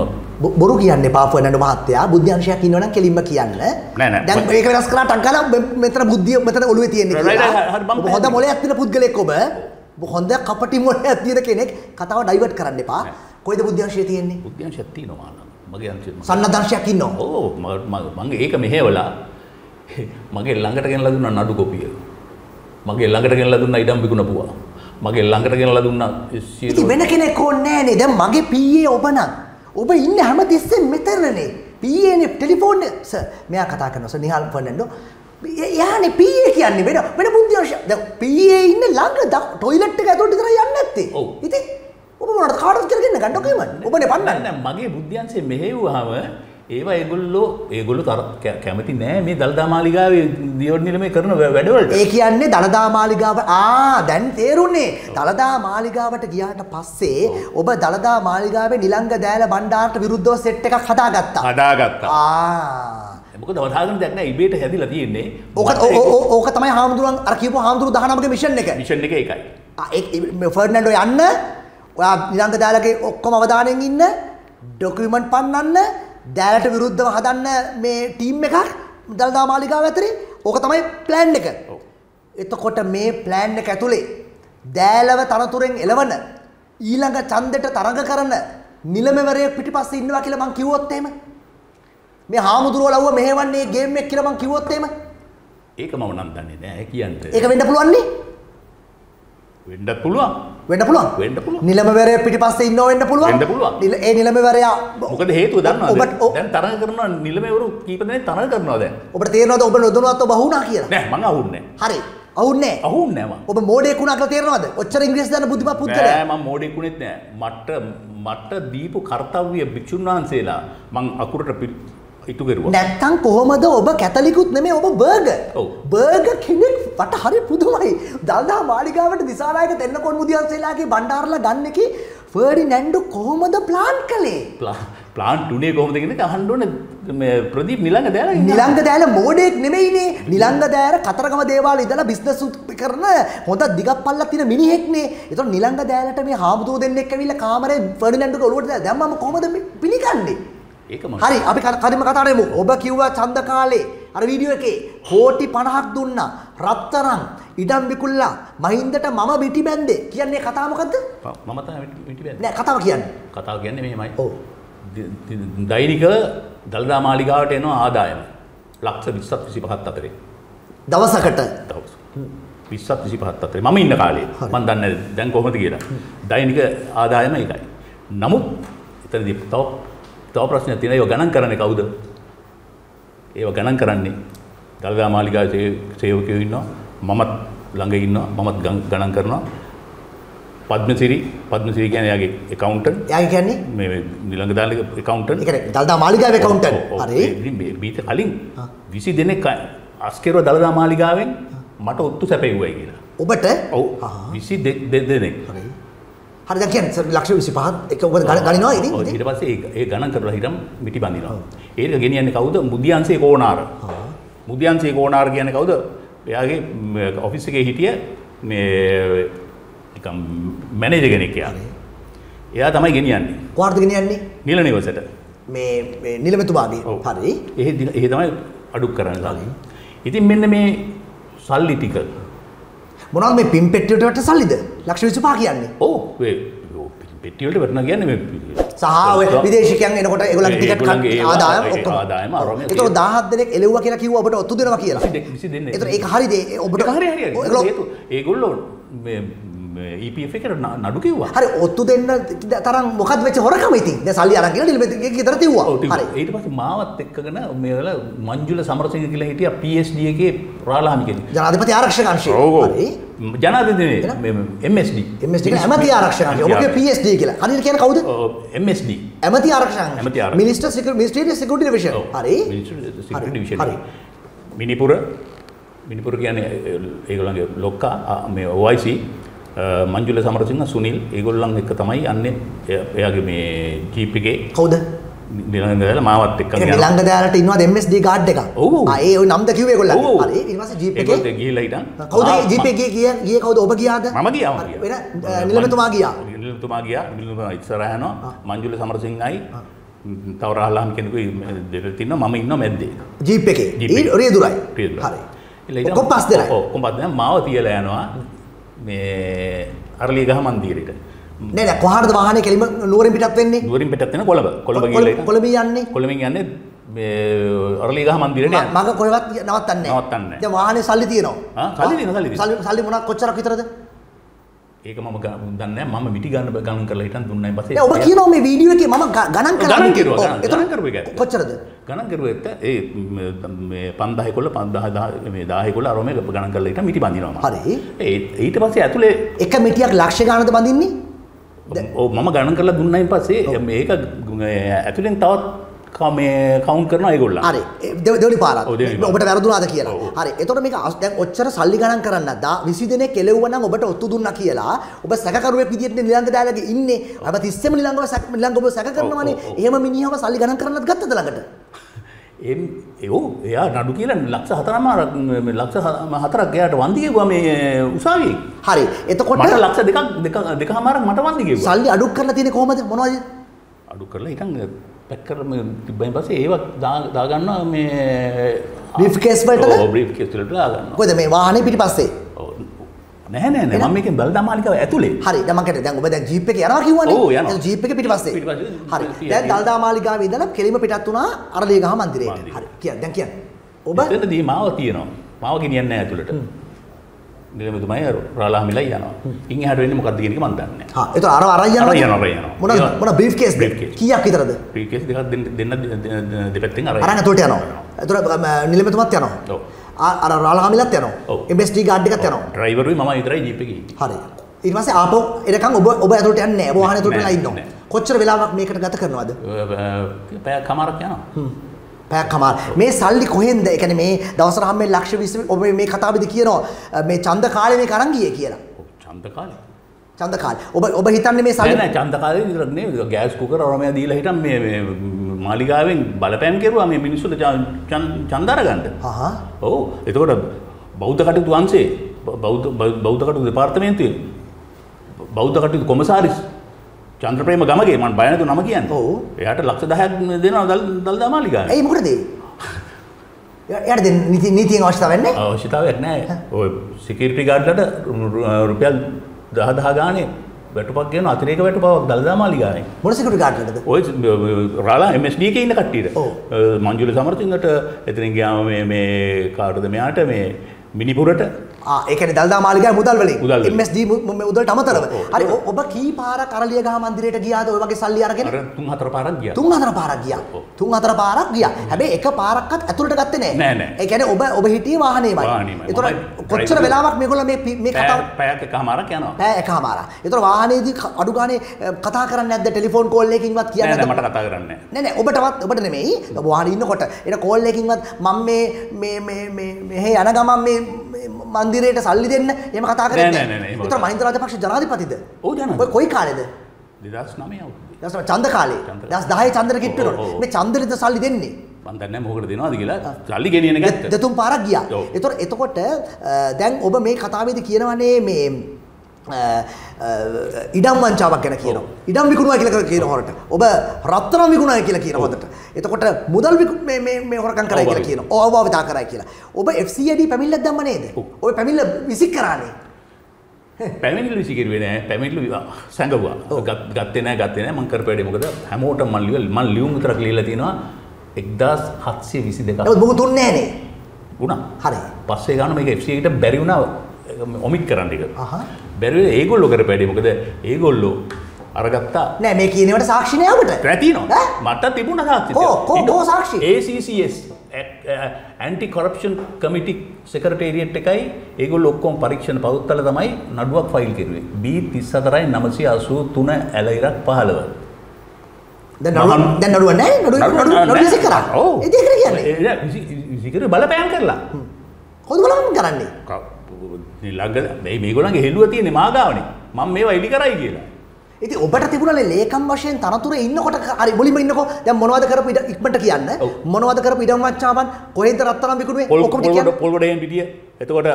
බොරු කියන්න එපා ෆර්නන්ඩෝ මහත්තයා බුද්ධ්‍යංශයක් ඉන්නවනම් කෙලින්ම කියන්න. දැන් මේක වෙනස් කරලා ටක් ගාලා මෙතන බුද්ධිය මෙතන ඔළුවේ තියෙන්නේ කියලා මම හොඳ. මොලයක් තියෙන පුද්ගලෙක් ඔබ හොඳ කපටි මොලයක් තියෙන කෙනෙක් කතාව ඩයිවර්ට් කරන්න එපා. කොයිද බුද්ධ්‍යංශය තියෙන්නේ බුද්ධ්‍යංශයක් තියෙනවා මගේ අංශය. සන්නදංශයක් ඉන්නවා ඕ ම- ම- මගේ ඒක මෙහෙवला මගේ ළඟට ගෙනලා දුන්නා නඩු කොපිය. මගේ ළඟට ගෙනලා දුන්නා ඉඩම් විකුණපුවා. මගේ ළඟට ගෙනලා දුන්නා. වෙන කෙනෙක් ඕනේ නෑනේ දැන් මගේ PA ඔබ නම්. ඔබ ඉන්න හැම තිස්සෙම මෙතනනේ. PA නේ ටෙලිෆෝන් සර් මෙයා කතා කරනවා. සර් නිහාල් ෆර්නන්ඩෝ එයානේ PA කියන්නේ වෙන වෙන බුද්ධිංශ දැන් PA ඉන්න ළඟ ටොයිලට් එක ඇතුළට විතරයි යන්නේ නැත්තේ. ඉතින් ඔබ මොනවද කාටවත් කියලා ගන්න ඩොකියුමන්ට් ඔබනේ නෑ, පන්නන්නේ මගේ බුද්ධ්‍යංශයේ මෙහෙව්වහම ඒවා ඒගොල්ලෝ ඒගොල්ලෝ තර කැමති නෑ මේ දළදා මාලිගාවේ දියවඩ නිලමේ කරන වැඩවලට. ඒ කියන්නේ දළදා මාලිගාව ආ දැන් තේරුණේ දළදා මාලිගාවට ගියාට පස්සේ ඔබ දළදා මාලිගාවේ නිලංග දෑල බණ්ඩාරට විරුද්ධව සෙට් එකක් හදාගත්තා හදාගත්තා. ආ මොකද වදාගෙන දැක් නෑ ඉබේට හැදිලා තියෙන්නේ. ඕක ඕක තමයි හාමුදුරුවන් අර කියපු හාමුදුරු 19ගේ මිෂන් එක. මිෂන් එක ඒකයි. ආ, ඒ- ෆර්නන්ඩෝ යන්න ඔයා නිලංග දාලගේ ඔක්කොම අවධානයෙන් ඉන්න ඩොකියුමන්ට් පන්නන්න දෑලට විරුද්ධව හදන්න මේ ටීම් එකක් දළදා මාලිගාව ඇතරේ. ඕක තමයි ප්ලෑන් එක. එතකොට මේ ප්ලෑන් එක ඇතුලේ දෑලව තනතුරෙන් එලවන ඊළඟ ඡන්දෙට තරඟ කරන නිලමෙවරයෙක් පිටිපස්සේ ඉන්නවා කියලා මං කිව්වොත් එහෙම. මේ හාමුදුරුවෝ ලව්ව මෙහෙවන්නේ ගේම් එක කියලා මං කිව්වොත් එහෙම. ඒක මම නම් දන්නේ නෑ. කියන්න. ඒක වෙන්න පුළුවන් නේ වෙන්නත් පුළුවන්. වෙන්න පුළුවන් වෙන්න පුළුවන්. නිලමවරය පිටිපස්සේ ඉන්නව වෙන්න පුළුවන් වෙන්න පුළුවන්. නිල- ඒ නිලමවරයා මොකද හේතුව දන්නවද? ඔබට දැන් තරඟ කරනවා නිලමේවරු කීප දෙනෙක් තරඟ කරනවා දැන්. ඔබට තේරෙනවද ඔබ නොදැනුවත් ඔබ අහුණා කියලා නෑ මං අහුන්නේ නෑ. හරි අහුන්නේ. අහුන්නේ නෑ මං. ඔබ මෝඩයෙක් වුණා කියලා තේරෙනවද ඔච්චර ඉංග්‍රීසි දන්න බුද්ධිමත් නෑ පුද්ගලයා මම මෝඩෙකුනෙත් නෑ මට මට දීපු කර්තව්‍ය භික්ෂුන් වහන්සේලා මං අකුරට කෙරුවා නැත්තම් කොහොමද ඔබ කැතලිකුත් නෙමෙයි ඔබ බර්ගර්? ඔව්. බර්ගර් කෙනෙක් වට හරි පුදුමයි. දල්දා මාලිගාවට දිසානායක තෙන්නකොන් මුදියන්සේලාගේ බණ්ඩාරලා ගන්න එකේ ෆර්ඩිනැන්ඩෝ කොහොමද ප්ලාන් කළේ? ප්ලා- ප්ලාන්ට් උනේ කොහොමද කියන එක අහන්න ඕනේ. මේ ප්‍රදීප් දාලා ඉන්නවා. නිලංග දෑල මෝඩෙක් නෙමෙයිනේ නිලංග දෑර කතරගම දේවාල ඉඳලා බිස්නස් කරන හොඳ දිගක් පල්ලක් තියෙන මිනිහෙක්නේ ඒතකොට නිලංග දෑලට මේ හාමුදුරුවෝ දෙන්නෙක් ඇවිල්ලා කාමරේ ෆර්ඩිනැන්ඩෝගේ ඔළුවට දැම්මම කොහොමද මේ පිළිගන්නේ හරි අපි ක- කදිම කතාවට එමු ඔබ කිව්වා ඡන්ද කාලේ අර වීඩියෝ එකේ කෝටි 50ක් දුන්නා රත්තරන් ඉඩම් විකුල්ලා මහින්දට මම පිටි බැන්දේ කියන්නේ කතාව මොකද්ද මම තමයි පිටි බැලුවේ. නෑ කතාව කියන්නේ කතාව කියන්නේ මෙහෙමයි. ඔව් දෛනික දළදා මාලිගාවට එනවා ආදායම. ලක්ෂ 20ත් 25ත් අතරේ. දවසකට දවස්. 20ත් 25ත් අතරේ. මම ඉන්න කාලේ. මම දන්නේ නැහැ දැන් කොහොමද කියලා. දෛනික ආදායම ඒකයි. නමුත් එතනදී තව තව ප්‍රශ්නයක් තියෙනවා. ඒව ගණන් කරන්නේ කවුද? ඒව ගණන් කරන්නේ දළදා මාලිගාවේ සේවකයෝ ඉන්නවා. මමත් ළඟ ඉන්නවා. මමත් ගණ- ගණන් කරනවා. පද්මසිරි පද්මසිරි කියන්නේ එයාගේ accountant එයාගේ කියන්නේ මේ නිලංග දාලක accountant ඒ කියන්නේ දල්දා මාලිගාවේ ඔව්. හරි මීට කලින් ආ. 20 දෙනෙක් අස්කේරව දළදා මාලිගාවෙන් මට ඔත්තු සැපෙව්වයි කියලා. ඔබට ඔව් ආ. 20 දෙ- දෙනෙක්. හරි හරි දැන් කියන්නේ සර් ලක්ෂ 25 එක ඔබ ගණ- ගණිනවා ඉතින්? ඊට පස්සේ ඒ- ඒ ගණන් කරලා හිටම් මිටි බඳිනවා. ඒක ගෙනියන්නේ කවුද? මුදියන්සේ කෝණාර. මුදියන්සේ කෝණාර කියන්නේ කවුද? එයාගේ ඔෆිස් එකේ හිටිය මේ නිකම් මැනේජර් කෙනෙක්. හරි. එයා තමයි ගෙනියන්නේ. කොහාටද ගෙනියන්නේ නිල නිවසට. මේ මේ නිලමෙතුමාගේ. හරි දි- ඒ තමයි අඩුක් කරන්න. ඉතින් මෙන්න මේ සල්ලි ටික මොනවද මේ පින් පෙට්ටියට වට සල්ලිද? ලක්ෂ 25 කියන්නේ. ඕ ඒ පෙට්ටිවලට වැටෙනවා කියන්නේ මේ සහ ඔය විදේශිකයන් එනකොට ඒගොල්ලන්ගේ ටිකට් ආදායම ඔක්කොම. ආදායම අරගෙන ඒතකොට 17 දෙනෙක් එළෙව්වා කියලා කිව්වා ඔබට ඔත්තු දෙනවා කියලා. විසි දෙන්නේ. ඒතකොට ඒක හරිද? ඔබට හරි හරි ඒගොල්ලෝ මේ මේ EPF එකට න- නඩු කිව්වා. හරි ඔත්තු දෙන්න තරම් මොකද වෙච්ච හොරකම ඉතින් දැන් සල්ලි අරන් කියලා නිලමෙතුගේ ගෙදර තිව්වා. හරි ඊට පස්සේ මාවත් එක්කගෙන මේ වල මංජුල සමරසිංහ කියලා හිටියා PSD එකේ රාලහාමි කෙනෙක්. ජනාධිපති ආරක්ෂක අංශය. හරි ජනාධිපති මේ MSD. MSD ඇමති ආරක්ෂක අංශය ඔබගේ PSD කියලා හරියට කියන්නේ කවුද ඔව්, MSD. ඇමති ආරක්ෂක අංශය. Minister security administrative security division. හරි of the Security හරි. Division. හරි. මිනිපුර මිනිපුර කියන්නේ ඒගොල්ලන්ගේ ලොක්කා මේ OIC මංජුල සමරසිංහ සුනිල් ඒගොල්ලන් එක්ක තමයි යන්නේ. එය- එයාගේ මේ ජීප් එකේ. කවුද? නිලංගදල මාවත් එක්ක ඒක නිලංග දාලට ඉන්නවද MSD ගාඩ් එකක්? ඔව්, ඒ ඔය නම්ද කිව්වේ ඒගොල්ලන්. හරි ඊට පස්සේ ජීප් ඒගොල්ලෝ එකේ? ගිහිල්ලා හිටන් කවුද ජීප් එකේ ගියේ ගියේ කවුද? ඔබ ගියාද? මම ගියා මම ගියා. වෙන නිලමෙතුමා ගියා. නිලමතුමා ගියා. නිලමතුමා ඉස්සරහ යනවා. මංජුල සමරසිංහයි. තව රාහලාම් කෙනෙකුයි දෙක ඉන්නවා මම ඉන්නවා මැද්දේ. ජීප් එකේ. එකේ. රියදුරයි. හරි. ඔක්කොම පස් දෙනයි. ඔව්, ඔක්කොම පස් දෙනයි. මාව තියලා යනවා මේ අරලියගහ මන්දිරයට. නෑ නෑ කොහාටද වාහනේ කෙලිම නුවරින් පිටත් වෙන්නේ නුවරින් පිටත් වෙන කොළඹ. කොළඹ ඊට- කොළඹ යන්නේ කොළඹින් යන්නේ මේ අරලියගහ මන්දිරයට යනවා. මග කොහෙවත් නවත්තන්නේ. නවත්තන්නේ වාහනේ සල්ලි තියෙනවා ආ, සල්ලි තියෙනවා, සල්ලි තියෙනවා. සල්ලි සල්ලි මොනක් කොච්චරක් විතරද ඒක ග- දන්නේ. මම මිටි ගන්න ගණන් කරලා හිටන් දුන්නායින් පස්සේ නෑ ඔබ කියනවා මේ වීඩියෝ එකේ මම ග- ගණන් කරා ගණන් කෙරුවා, ඔව්, ගණන්- ගණන් කරුව ඇත්ත. ගණන් ඒ ම- මේ 5000 කොල්ල 5000 මේ 1000 කොල්ල අරම ගණන් කරලා හිටන් මිටි බඳිනවා. හරි ඊට පස්සේ ඇතුලේ එක මිටියක් ලක්ෂ ගානද බඳින්නේ ඔව් මම ගණන් කරලා දුන්නායින් පස්සේ මේක ඇතුලෙන් තවත් ක- මේ කවුන්ට් කරනවා ඒගොල්ලන්. හරි ඒ දෙව- දෙවනි පාරක් ඔව්, දෙවෙනි පාර. ඔබට වැරදුනාද කියලා. හරි එතකොට මේක අස්- දැන් ඔච්චර සල්ලි ගණන් කරන්න දා 20 දෙනෙක් එළෙව්ව නම් ඔබට ඔත්තු දුන්නා කියලා ඔබ සැකකරුවෙක් විදියට නිලංග දාලාගේ ඉන්නේ අබ තිස්සෙම නිලංගව සැක නිලංග ඔබ සැක කරනවානේ. එහෙම මිනිහව සල්ලි ගණන් කරන්නත් ගත්තද ළඟට එම් ඒෝ එයා නඩු කියලා ලක්ෂ හතරමාරක් මේ ලක්ෂ හතරක් එයාට වන්දි කිව්වා මේ උසාවියෙන්. හරි එතකොට මට ලක්ෂ දෙකක් දෙක දෙකමාරක් මට වන්දි කිව්වා. සල්ලි අඩු කරලා තියෙන්නේ කොහමද මොනවද අඩු කරලා හිටන් පැක් කරලා තිබ්බයින් පස්සේ ඒවත් දාගන්නවා මේ Briefcase වලටද? ඔව් බ්‍රීෆ් කේස් වලට දාගන්නවා. කොහෙද මේ වාහනේ පිටිපස්සේ. නැහැ නෑ නෑ මම මේකෙන් දළදා මාලිකාව ඇතුලේ. හරි දැන් මම කියන්නේ දැන් ඔබ දැන් ජීප් එකේ යනවා කිව්වනේ ඔව්, යනවා. දැන් ජීප් එකේ පිටිපස්සේ. හරි දැන් දල්දා මාලිගාවේ ඉඳලා කෙලිම පිටත් වුණා අරලියගහ මන්දිරයට මන්දිරය. හරි කියන්න දැන් කියන්න ඔබ එතනදී මාව තියෙනවා. මාව ගෙනියන්නේ නැහැ ඇතුළට. නිලමතුමායි රාලාමිලා යනවා. ඉන් එහාට වෙන්නේ මොකක්ද කියන එක මම දන්නේ නැහැ. හා ඒතර අර අරන් යනවා අරන් යනවා, යනවා. මොන මොන බ්‍රීෆ් කේස්. කීයක් විතරද බ්‍රීෆ් කේස් දෙකක් දෙන්න දෙන්න දෙපැත්තෙන් අරන් අරන් ඇතුළට යනවා ඒතර නිලමෙතුමත් යනවා ඔව්. අර රාලහාමිලත් යනවා ඔව්. MSD ගාඩ් එකත් යනවා ඩ්‍රයිවරුයි මම විතරයි ජීප් එකේ ඉන්නේ. හරි ඊට පස්සේ ආපහු එනකන් ඔබ ඔබ ඇතුළට යන්නේ නැහැ ඔබ වාහනේ ඇතුළට වෙලා ඉන්නවා. කොච්චර වෙලාවක් මේකට ගත කරනවද පැයක් කමාරක් යනවා. පැයක් කමාර මේ සල්ලි කොහෙන්ද? කියන්නේ මේ දවසට හම්බෙන්නේ ලක්ෂ 20 ඔබ මේ කතාවේදී කියනවා. මේ ඡන්ද කාලේ මේක අරන් ගියේ කියලා. ඔව්, ඡන්ද කාලේ. ඡන්ද කාලේ. ඔබ ඔබ හිතන්නේ මේ නෑ සල්ලි නෑ ඡන්ද කාලේ විතරක් නෙවෙයි. ගෑස් කුකර රොමයා දීලා හිටන් මේ මේ මාලිගාවෙන් බලපෑම් කෙරුවා මේ මිනිස්සුන්ට ඡන්ද අරගන්න. හා ඔව්. එතකොට බෞද්ධ කටයුතු වංශේ බෞද්ධ බෞද්ධ කටයුතු දෙපාර්තමේන්තුවේ බෞද්ධ කටයුතු කොමසාරිස් චන්ද්‍රප්‍රේම ගමගේ මම බය නැතුව නම කියන්නේ. එයාට ලක්ෂ 10ක් දෙනවා දල් දල්දා මොකටද ඒ? එයාට දෙන්න නීති නීතියෙන් අවශ්‍යතාවයක් නැහැ අවශ්‍යතාවයක් නැහැ. ඔය සිකියුරිටි ගාඩ්ලට රුපියල් 10 10 ගානේ වැටුපක් ගෙන අතිරේක වැටුපක් දල්දා මාලිගාවේ. මොන සිකියුරිටි ගාඩ් එකද ඔය රාලා MSD එකේ ඉන්න කට්ටියට. මංජුල සමරසිංහට එතනින් ගියාම මේ කාටද මෙයාට මේ මිනිපුරට ආ ඒ කියන්නේ දල්දා මාලිගාවේ මුදල් වලින්. MSD මුදල්ට අමතරව. හරි ඔබ කී පාරක් අරලියගහ මන්දිරයට ගියාද ඔය වගේ සල්ලි අරගෙන අර තුන් හතර පාරක් ගියා. තුන් හතර පාරක් ගියා. තුන් හතර පාරක් ගියා හැබැයි එක පාරක්වත් ඇතුළට ගත්තේ නෑ, නෑ. ඒ කියන්නේ ඔබ ඔබ හිටියේ වාහනේමයි මමයි කොච්චර. වෙලාවක් මේගොල්ලෝ මේ මේ කතාව පැයක් එකමාරක් යනවා. පෑ එකමාරක් ඒතර වාහනේදී අඩු ගානේ කතා කරන්නේ නැද්ද ටෙලිෆෝන් කෝල් එකකින්වත් කියන්නේ නැද්ද මට කතා කරන්නේ නෑ. නෑ ඔබටවත් ඔබට නෙමෙයි ඔබ වාහනේ ඉන්නකොට එන කෝල් එකකින්වත් මම මේ මේ මේ මේ මෙහෙ යන ගමන් මේ මේ මන්දිරයට සල්ලි දෙන්න එහෙම කතා එහෙම ඒතර මහින්ද රාජපක්ෂ ජනාධිපතිද කොයි කාලේද 2009 අවුරුද්දේ. දවස් ඡන්ද කාලේ ඡන්ද. දවස් 10 ඡන්දර කිට්ටුනොත් ඔව්, ඔව්. මේ ඡන්දෙට සල්ලි දෙන්නේ මම දන්නේ නැහැ මොකටද දෙනවද කියලා. සල්ලි ගෙනියන. දෙතුන් පාරක් ගියා. ඒතකොට එතකොට දැන් ඔබ මේ කතාවේදී කියනවනේ මේ ඉඩම් වංචාවක් ගැන කියනවා. ඉඩම් විකුණුවා කියලා කියන හොරට. ඔබ රත්තරන් විකුණුවා කියලා කියන හොරට. එතකොට මුදල් මේ මේ මේ හොරකම් කරයි කියලා කියනවා. ඔව් අවභාවිතා කරයි කියලා. ඔබ FCD පැමිණිල්ලක් දැම්ම නේද? ඔය පැමිණිල්ල විසික් කරානේ. පැමිණිලි විසිකිරුවේ නෑ පැමිණිලි සැඟවුවා ගත්- ගත්තේ නෑ ගත්තේ නෑ මං කරපු වැඩේ මොකද හැමෝටම මං ලියුවා මං ලියුම් විතරක් ලියලා තිනවා 1722ක් නමුත් මොකද දුන්නේ නෑනේ. වුණා හරි. පස්සේ ගන්න මේක FC එකට බැරි වුණා ඔමිට් කරන්න ටික අහහ. බැරි ඒගොල්ලෝ කරපු වැඩේ මොකද ඒගොල්ලෝ අරගත්තා. නෑ මේ කියනවට සාක්ෂි නෑ ඔබට. නැතිනවා ඈ? මට තිබුණ සාක්ෂි? සාක්ෂි? ACCS ඇන්ටි කොරප්ෂන් කමිටි සෙකරටේරියට් එකයි. ඒගොල්ලෝ ඔක්කොම පරීක්ෂණ පවුත්තල තමයි නඩුවක් ෆයිල් කරුවේ. B34යි 983 ඇලයිරක් 15 දැන් නඩුව දැන් නඩුව නෑ? නඩුව නඩුව නඩුව විසික් කරා. ඔව්. ඒ දෙකට කියන්නේ. විසිකර බලපෑම් කරලා. බලන්න කරන්නේ? ළඟ මේ මේගොල්ලන්ගේ හෙළුව තියෙන්නේ මාගාවනේ. මම මේවා එලි කරයි කියලා. ඉතින් ඔබට තිබුණනේ ලේකම් වශයෙන් තනතුර ඉන්නකොට හරි මුලින්ම ඉන්නකෝ. දැන් මොනවද කරපු ඉක්මනට කියන්න. මොනවද කරපු ඉඩම් මච්චාවන් කොහෙන්ද රත්තරන් විකුණුවේ? ඔක්කොම කියන්න. පොල්වඩයෙන් පිටිය එතකොට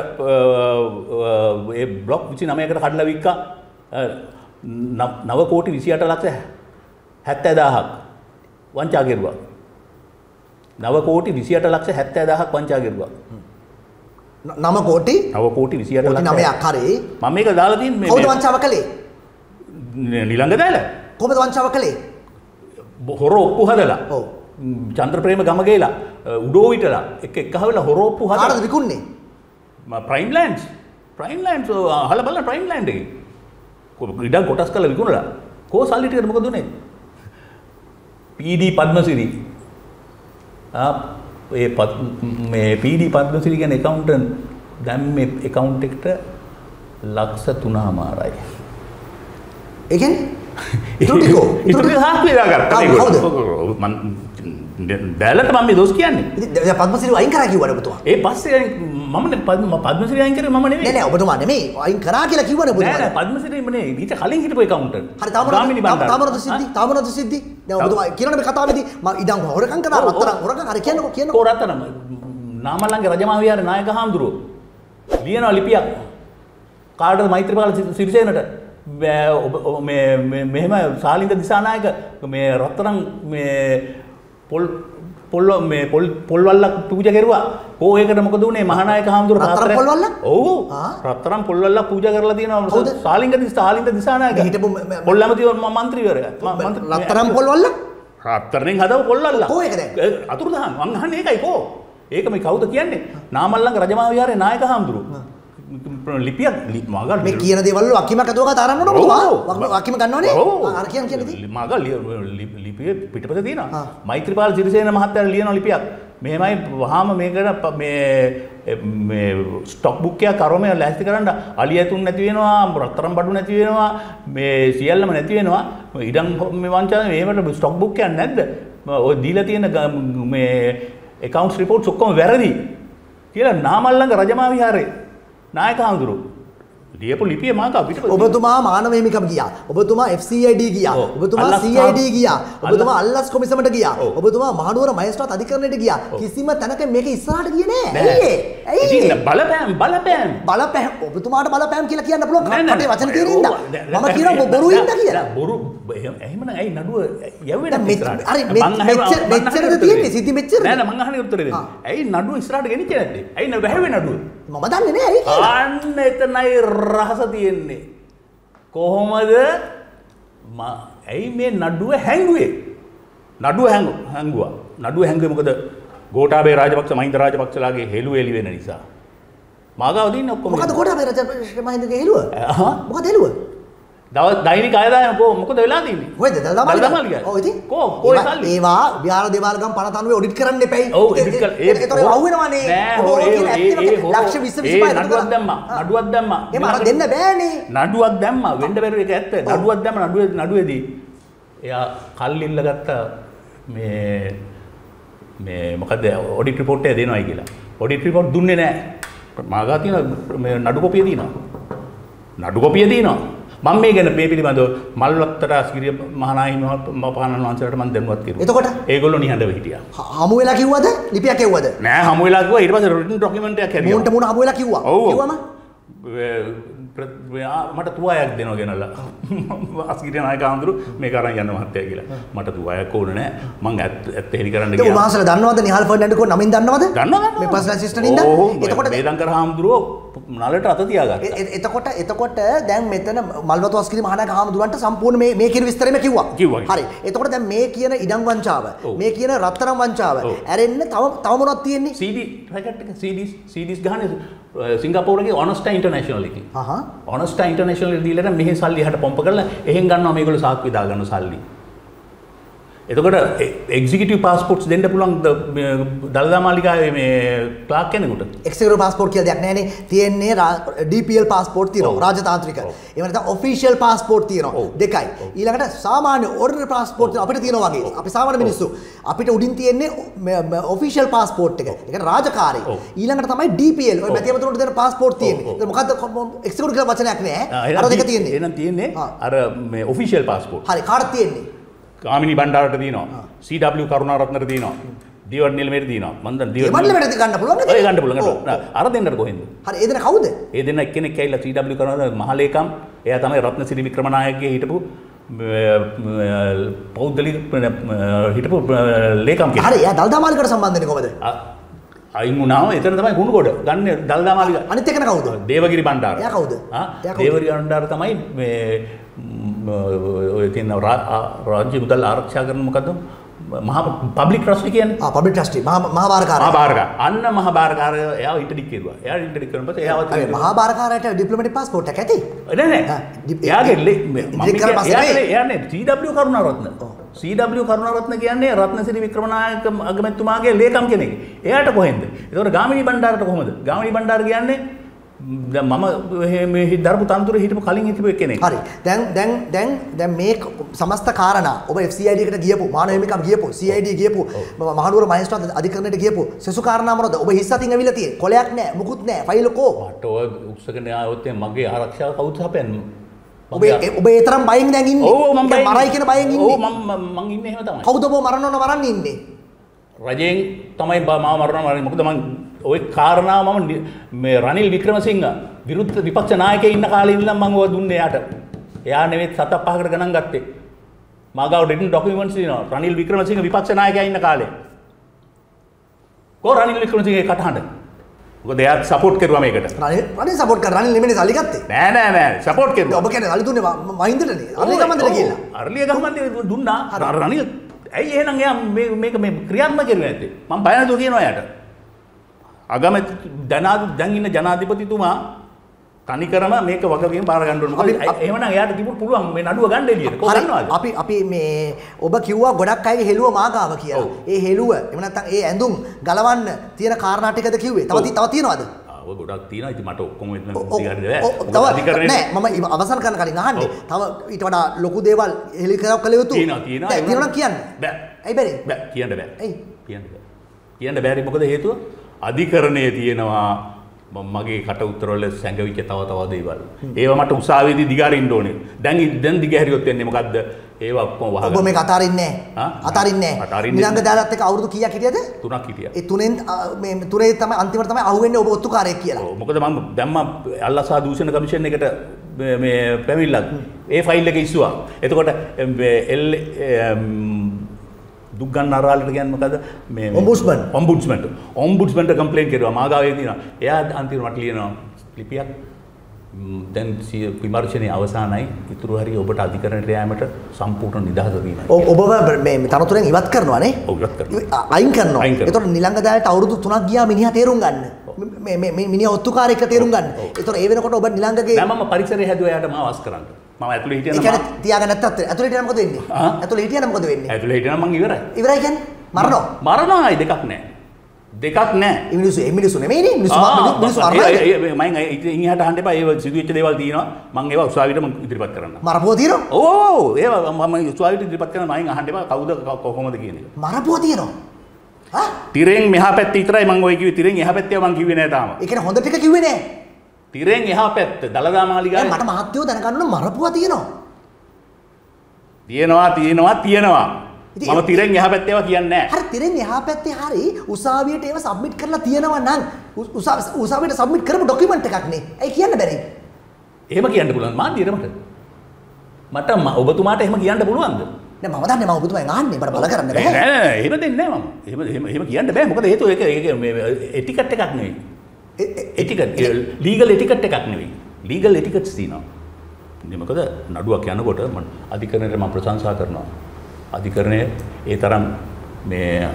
ඒ බ්ලොක් විසි නමයකට කඩලා වික්කා. අ, නව- නව කෝටි විසියට ලක්ෂ හැත්තෑ දාහක් වංචා කෙරුවා. නව කෝටි විසියට ලක්ෂ හැත්තෑ දහක් වංචා කෙරුවා නම කෝටි? නව කෝටි විසියට කෝටි නමයක් හරි. මම මේක දාලා තියෙන මේ කවුද වංචාව කළේ? නිලංග දාලා. කොහොමද වංචාව කළේ? හොර ඔප්පු හදලා. චන්ද්‍රප්‍රේම ගම ගේලා. උඩෝ විටලා. එක එකහවෙලා හොර ඔප්පු කාටද හදලා විකුණන්නේ ප්‍රයිම් ලෑන්ඩ්ස් ප්‍රයිම් ලෑන්ඩ්ස් අහල බලන්න ප්‍රයිම් ලෑන්ඩ් එකේ. කො- ඉඩම් කොටස් කරලා විකුණලා. කෝ සල්ලි ටිකට මොකද උනේ? PD පද්මසිරි ඒ මේ PD පද්මසිරි කියන account දැන් මේ account එකට ලක්ෂ 3මාරයි ඒ කියන්නේ? ඉතුරු ටිකෝ? ඉතුරු ටික සාක්ෂි දාගත්තා කවුද? දැලට මම දොස් කියන්නේ. පද්මසිරි අයින් කරා කිව්වද ඔබතුමා. ඒ පස්සේ මම පද්ම පද්මසිරි අයින් කරේ මම නෙවෙයි නෑ නෑ ඔබතුමා නෙමෙයි. අයින් කරා කියලා කිව්වනේ නෑ නෑ ඔබතුමා පද්මසිරි මනේ ඊට කලින් හිටපු account හරි තාමරද තාමරද සිද්ධි තාමරද සිද්ධි? දැන් ඔබතුමා කියනනේ මේ කතාවේදී. මම ඉඩම් හොරකම් කරා. රත්තරන් හොරකම්. හරි කියන්නකෝ කියන්නකෝ. කෝරත්තනම නාමල්ලන්ගේ රජමා විහාරේ නායක හාමුදුරුවෝ. ලියනවා ලිපියක්. කාටද මෛත්‍රීපාල සිරිසේනට? මෙහෙම සාලින්ද දිසානායක මේ රත්තරන් මේ පොල් පොල්ල මේ පොල් පොල්වල්ලක් පූජා කෙරුවා. කෝ ඒකට මොකද උනේ? මහානායක හාමුදුරුවෝ රත්තරන් පාත්‍රයක්- පොල්වල්ලක්? ඔව්. ආ. රත්තරන් පොල්වල්ලක් පූජා කරලා? තියෙනවා. සාලින්ද දිස සාලින්ද දිසානායක. හිටපු ම- ම- පොල් ඇමති මන්ත්‍රීවරයා ම- මන්ත්‍රී- රත්තරන් පොල් වල්ල රත්තරනෙන් හදව ඒක දැන්? අතුරුදහන්. මං අහන්නේ ඒකයි. කෝ? ඒක මේ කවුද කියන්නේ? නාමල්ලංග රජමා විහාරේ නායක හාමුදුරුව ලිපියක් ලි- මග මේ කියන දේවල් වල වකිමක් අදුවක තරන්න ඕන ඔබතුමා වකිම ගන්නවනේ? අර කියන කියන ඉතින්. මග ලිපිය පිටපත තියෙන ආ. මෛත්‍රපාල සිරිසේන මහත්තයාට ලියන ලිපියක්. මෙහෙමයි වහාම මේකට මේ ස්ටොක් බුක්කයක් කරොමය ලෑස්ති කරන්න අලි ඇතුන් නැති වෙනවා රත්තරම් බඩු නැති වෙනවා මේ සියල්ලම නැති වෙනවා. ඉඩම් වංචා මේකට ස්ටොක් බුක්කයක් නැද්ද? ඔය දීලා තියෙන එකකවන්ස් රිපෝට් ඔක්කොම වැරදි කියලා නාමල්ලඟ රජමා විහාරේ නායක හාමුදුරුවෝ ලියපු ලිපිය මාක අපිට ඔබතුමා මානව හිමිකම් ගියා ඔබතුමා FCID ගියා. ඔබතුමා CID ගියා ඔබතුමා අල්ලස්- කොමිසමට ගියා. ඔබතුමා මහනුවර මහේස්ත්‍රාත් අධිකරණයට ගියා කිසිම තැනක මේක ඉස්සරහට ගියේ නෑ ඇයි? ඉතින් බලපෑම් බලපෑම් බලපෑම් ඔබතුමාට බලපෑම් කියලා කියන්න පුළුවන් කටේ වචන නෑ. තියෙන ඉඳා ඕවා, නෑ, මම කියනවා බොරු නෑ, ඉඳා කියලා බොරු එහෙම- එහෙමනම් ඇයි නඩුව යවෙන්නේ දැන් මෙච්ච- ඉස්සරහට? අහනවා- මෙච්චර- මෙච්චරද තියෙන්නේ? සිද්ධි මෙච්චරද? නෑ නෑ මං අහන්නේ උත්තරේ දෙන්න. ඇයි නඩුව ඉස්සරහට ගෙනිච්චේ නැත්තේ? ඇයි වැහැවේ නඩුව? මම දන්නේ නෑ ඇයි කියලා අන්න එතනයි රහස තියෙන්නේ. කොහොමද ඇයි මේ නඩුව හැංගුවේ? නඩුව හැංගු හැංගුවා. නඩුව හැංගුවේ මොකද? ගෝඨාභය රාජපක්ෂ මහින්ද රාජපක්ෂලාගේ හෙළුව එළි වෙන නිසා. මාගාව දින්නේ ඔක්කොම. මොකද කොටා රජ මහින්දගේ හෙළුව. මොකද හෙළුව දවස් දෛනික ආදායම කො මොකද වෙලා තියෙන්නේ? දළදා දළදා මාලිගාව? ඔව් ඉතින් කෝ? කෝ ඒ ඒවා- සල්ලි? ඒවා විහාර දේවාලගම් පනත අනුව ඔඩිට් කරන්න එපැයි. ඔව් edit කළ ඒ ඒතොර අහුවෙනවානේ. නෑ ඔබ හෝ ඔය ඒ ඒ ලක්ෂ 20 ඒ 25 නඩුවක් දැම්මා. නඩුවක් දැම්මා. එහෙම අර දෙන්න බෑනේ. නඩුවක් දැම්මා. වෙන්න බැරුව එක ඇත්ත. නඩුවක් දැම්ම. නඩුවේ නඩුවේදී එයා කල්ලිල්ල ගත්ත මේ මේ මොකද ඔඩිට් රිපෝට් එක දෙනවයි කියලා. ඔඩිට් රිපෝට් දුන්නේ නෑ. මාගා තියෙන නඩු කොපිය තියෙනවා. නඩු කොපිය තියෙනවා මම මේ ගැන මේ පිළිබඳව මල්වත්තට අස්ගිරිය මහනාහි මහපාණන් වහන්සේට මම දැනුවත් කිරුවා. එතකොට? ඒගොල්ලෝ නිහඬව හිටියා. හමු වෙලා කිව්වද? ලිපියක් එව්වද? නෑ හමු වෙලා කිව්වා. ඊට පස්සේ රිටන් ඩොකියුමන්ට් එකක් හැරියා මූන්ට මූණ හමු වෙලා කිව්වා? ඔව්. කිව්වම මට තුවායක් දෙනවා ගෙනල්ලා අස්ගිට නායක හාමුදුරු මේ කරන්න යන්න මහත්තයා කියලා මට තුවායක් ඕන නෑ මං ඇත්ත ඇත්ත හෙලි කරන්න ඒ උන්වහන්සේලා දන්නවද නිහාල් ෆර්නැන්ඩෝ නමින් දන්නවද ගන්න මේ පර්සනල් ඇසිස්ටන්ට් ඉඳන් එතකොට මේදංකර හාමුදුරුවෝ නලට අත තියාගත්ත එතකොට එතකොට දැන් මෙතන මල්වතු අස්කිරි මහානායක හාමුදුරන්ට සම්පූර්ණ මේ මේ කියන විස්තරෙම කිව්වා. කිව්වා. හරි. එතකොට දැන් මේ කියන ඉඩම් වංචාව. මේ කියන රත්තරන් වංචාව. ඇරෙන්න තව තව මොනවද තියෙන්නේ? CD පැකට් එක CDs CDs ගහන සිංගප්පූරුවේ ඔනස්ටා ඉන්ටර්නැෂනල් එකේ අහහ. ඔනස්ටා ඉන්ටර්නැෂනල් දීලට මෙහි සල්ලි හට පොම්ප කරලා එහෙන් ගන්නවා මේගොල්ලෝ සාක්කුවේ දාගන්න සල්ලි. එතකොට එක්සිකියුටිව් පාස්පෝර්ට්ස් දෙන්න මේ දළදා මාලිගාවේ මේ ක්ලාක් කෙනෙකුට. එක්සිකියුටිව් පාස්පෝර්ට් කියලා දෙයක් නැහැනේ. තියෙන්නේ පාස්පෝර්ට් තියෙනවා. ඔව්. රාජතාන්ත්‍රික. ඔෆිෂියල් පාස්පෝර්ට් තියෙනවා. ඔව්. දෙකයි. ඊළඟට සාමාන්‍ය පාස්පෝර්ට් තියෙනවා. අපිට තියෙනවා වගේ. අපි සාමාන්‍ය මිනිස්සු. අපිට උඩින් තියෙන්නේ ඔෆිෂියල් පාස්පෝර්ට් එක. ඒ කියන්නේ රාජකාරී. ඔව්. ඊළඟට තමයි ඔව්. මැතිවතුන්ට දෙන. ඒක මොකද්ද එක්සිකියුටිව් කියලා වචනයක්. එහෙනම් අර දෙක තියෙන්නේ. එහෙනම් තියෙන්නේ. අර මේ ඔෆිෂියල් පාස්පෝර්ට්. හරි කාටද තියෙන්නේ? කාමිනි බණ්ඩාරට තියෙනවා. CW කරුණාරත්නට තියෙනවා. දීවන් නිලමේට තියෙනවා. මම දැන් ඒ මණ්ඩලෙට ගන්න පුළුවන් නේද? ඔය ගන්න පුළුවන්. අර දෙන්නට කොහෙන්ද? හරි ඒ දෙන කවුද? ඒ දෙන්න එක්කෙනෙක් ඇවිල්ලා CW කරනවා මහලේකම් එයා තමයි රත්නසිරි වික්‍රමනායකගේ හිටපු පෞද්ගලික හිටපු ලේකම් කෙනෙක්. හරි එයා දල්දා මාලිකට සම්බන්ධ වෙන්නේ කොහමද? අ- අයින් වුණාම එතන තමයි කුණුගොඩ ගන්න දල්දා මාලිග අනිත් එකන කවුද? දේවගිරි බණ්ඩාර. කවුද? දේවගිරි බණ්ඩාර තමයි ඔය ආ- රාජ්‍ය මුදල් ආරක්ෂා කරන මොකද්ද? මහා පබ්ලික් ට්‍රස්ට් කියන්නේ. ආ පබ්ලික් ට්‍රස්ටි මහා මහාභාරකාරය. මහාභාරක. අන්න මහාභාරකාරය එයා ඉන්ටඩික් කෙරුවා. එයා ඉන්ටඩික් කරන පස්සේ එයාවත් අර මහාභාරකාරයට ඩිප්ලොමැටික් පාස්පෝර්ට් එකක් ඇති. නෑ නෑ ආ, ඩි- එයාගේ CW කරුණාරත්න කියන්නේ රත්නසිරි වික්‍රමනායක අගමැතිතුමාගේ ලේකම් කෙනෙක්. එයාට කොහෙන්ද? ඒතකොට ගාමිණී බණ්ඩාරට කොහොමද? ගාමිණී බණ්ඩාර කියන්නේ මම මේ දරපු තන්තුරේ හිටපු කලින් හිටපු කෙනෙක්. හරි. දැන් දැන් දැන් දැන් මේ සමස්ත කාරණා ඔබ FCID එකට ගියපු මානව හිමිකම් ගියපු CID ගියපු මහනුවර මහේස්ත්‍රාත් අධිකරණයට ගියපු සෙසු කාරණා මොනවද? ඔබ හිස් අතින් ඇවිල්ලා තියෙන්නේ. කොලයක් නැහැ, මුකුත් නැහැ, ෆයිල් කෝ. මට ඔය උත්සකන ආවොත් මගේ ආරක්ෂාව කවුද හපන්නේ? ඔබ ඔබ තරම් බයෙන් දැන් ඉන්නේ. ඔව් මම ඒ මරයි කියන බයෙන් ඔව් ඉන්නේ. මම මම ඉන්නේ එහෙම තමයි. කවුද ඔබ මරන්න ඕන මරන්න ඉන්නේ? රජයෙන් තමයි මාව මරණ මරන්නේ මොකද මං ওই කාරණාව මම මේ රනිල් වික්‍රමසිංහ විරුද්ධ විපක්ෂ නායකයෙක් ඉන්න කාලේ ඉඳන් මම ඔය දුන්නේ එයාට. එයා නෙවෙයි සත පහකට ගණන් ගත්තේ. මාගාව රිටන් ඩොකියුමන්ට්ස් තියෙනවා රනිල් වික්‍රමසිංහ විපක්ෂ නායකයා ඉන්න කාලේ. කො රනිල් වික්‍රමසිංහගේ කටහඬ. එයා සපෝට් කරුවා මේකට. රනිල් රනිල් සපෝට් කරා රනිල් නෙමෙයි සල්ලි ගත්තේ. නෑ නෑ නෑ සපෝට් කරුවා. ඔබ කියන්නේ සල්ලි දුන්නේ ම- මහින්දටනේ. අරලි ගමන්දට කියලා. අරලිය ගහමන්දේ දුන්නා. අර රනිල් ඇයි එහෙනම් එයා මේ- මේක මේ ක්‍රියාත්මක කරුවේ නැත්තේ? මම බය නැතුව කියනවා එයාට. අගමැති ජනාධි දැන් ඉන්න ජනාධිපතිතුමා තනිකරම මේක වගකීම බාර ගන්න ඕනේ. මොකද අපි- එහෙමනම් එයාට තිබුණ පුළුවන් මේ නඩුව ගන්න එළියට. කොහොමද හරි ගන්නවද? අපි අපි මේ ඔබ කිව්වා ගොඩක් අයගේ හෙළුව මාගාව කියලා. ඒ හෙළුව එහෙම නැත්නම් ඒ ඇඳුම් ගලවන්න තියෙන කාරණා ටිකද කිව්වේ? තව ඔව්. තව තියෙනවද? ආ, ඔය ගොඩක් තියෙනවා. ඉතින් මට ඔක්කොම මම අවසන් කරන්න කලින් අහන්නේ. තව ඊට වඩා ලොකු දේවල් හෙළි කරව කළ යුතු. තියෙනවා තියෙනවා. නෑ, තියෙනවා නම් කියන්න. බෑ. ඇයි බැරි? බෑ කියන්න බෑ. ඇයි? කියන්න. කියන්න බැරි මොකද හේතුව? අධිකරණයේ තියෙනවා මගේ කට උත්තරවල සැඟවිච්ච තව තව දේවල්. ඒවා මට උසාවියේදී දිගාරින්න ඕනේ. දැන් දැන් දිගහැරියොත් වෙන්නේ මොකද්ද? ඒවා ඔක්කොම වහගන්න. ඔබ මේක අතාරින්නේ ආ? නෑ. අතාරින්නේ නෑ. අතාරින්නේ නිලංග දාලත් එක්ක අවුරුදු කීයක් හිටියද? තුනක් හිටියා. ඒ තුනෙන් මේ තුනේ තමයි අන්තිමට තමයි අහුවෙන්නේ ඔබ ඔත්තුකාරයෙක් කියලා. ඔව්, මොකද මම දැම්ම අල්ලසා දූෂණ කමිෂන් එකට මේ- මේ පැමිණිලා ඒ ෆයිල් එක ඉස්සුවා. එතකොට එල් දුක් ගන්න අරාලට කියන්නේ මොකද මේ Ombudsman. ඔම්බුඩ්ස්මන්ට ඔම්බුඩ්ස්මන්ට කම්ප්ලේන්ට් කරුවා මාගාවේ තියෙනවා. එයා අන්තිමට මට ලියනවා ලිපියක් දැන් විමර්ශනයේ අවසానයි ඉතුරු හරිය ඔබට අධිකරණයට යෑමට සම්පූර්ණ නිදහස දීමයි. ඔ- ඔබව මේ තනතුරෙන් ඉවත් කරනවා නේ? ඔව්, ඉවත් කරනවා. අයින් කරනවා. ඒතකොට නිලංග දාලට අවුරුදු 3ක් ගියා මිනිහා තේරුම් ගන්න. මේ මේ මිනිහා ඔත්තුකාරයෙක් තේරුම් ගන්න. ඒතකොට ඒ වෙනකොට ඔබ නිලංගගේ දැන් මම පරිසරය හැදුවා එයාට මාව අස් කරන්න. මම ඇතුලේ ඒ හිටියනම් කියන්නේ තියාගෙන නැත්තත් ඇතුළේ හිටියනම් මොකද වෙන්නේ? ආ? ඇතුළේ හිටියනම් මොකද වෙන්නේ? ඇතුලේ හිටියනම් මං ඉවරයි. ඉවරයි කියන්නේ මරනවා. මරණයි දෙකක් නෑ. දෙකක් නෑ. මර- මිනිස්සු මරනවා. මම ඉහට හන්ඩ පය සිදුවච්ච දේවල් තියෙනවා මං ඒවා උසාවිට ඉදිරිපත් කරන්න මරපුව තියෙනවා. ඕ ඒ ම ස්වාවිට ඉදිරිපත් කරන මයින් හන්ඩ කවුද කොහොමද කියන එක මරපුව තියෙනවා. ආ? තිරෙන් මෙහ පැත් විතරයි මං ඔය කිව්වේ තිරෙන් එහා පැත්තේ මං කිව්වේ නෑ තාම ඒ කියන්නේ හොඳ ටික කිව්වේ නෑ. තිරෙන් එහා පැත්ත දළදා දැන් මාලිගාවේ මට මහත්යෝ දැනගන්න මරපුව තියෙනවා. තියෙනවා තියෙනවා තියෙනවා මම තිරෙන් එහා පැත්තේ ඒවා කියන්නේ නෑ හරි තිරෙන් එහා පැත්තේ හරි උසාවියට ඒව සබ්මිට් කරලා තියෙනවා නම් උසාවියට සබ්මිට් කරපු ඩොකියුමන්ට් එකක් නේ. ඇයි කියන්න බැරි? එහෙම කියන්න පුළුවන් මාධ්‍යයටමට මට ම- ඔබතුමාට එහෙම කියන්න පුළුවන්ද නෑ මම දන්නේ මම ඔබතුමාගෙන් අහන්නේ මට බල කරන්න බෑ නෑ, නෑ, එහෙම දෙන්නේ නෑ මම. එහෙම එහෙම කියන්න බෑ. මොකද හේතුව ඒක ඒක මේ එටිකට් එකක් නෙවෙයි. එ- එ- එටිකට් ලීගල් එටිකට් එකක් නෙවෙයි. ලීගල් එටිකට්ස් තියෙනවා. ඉතින් මොකද නඩුවක් යනකොට මම අධිකරණයට මම ප්‍රශංසා කරනවා. අධිකරණය ඒ තරම් මේ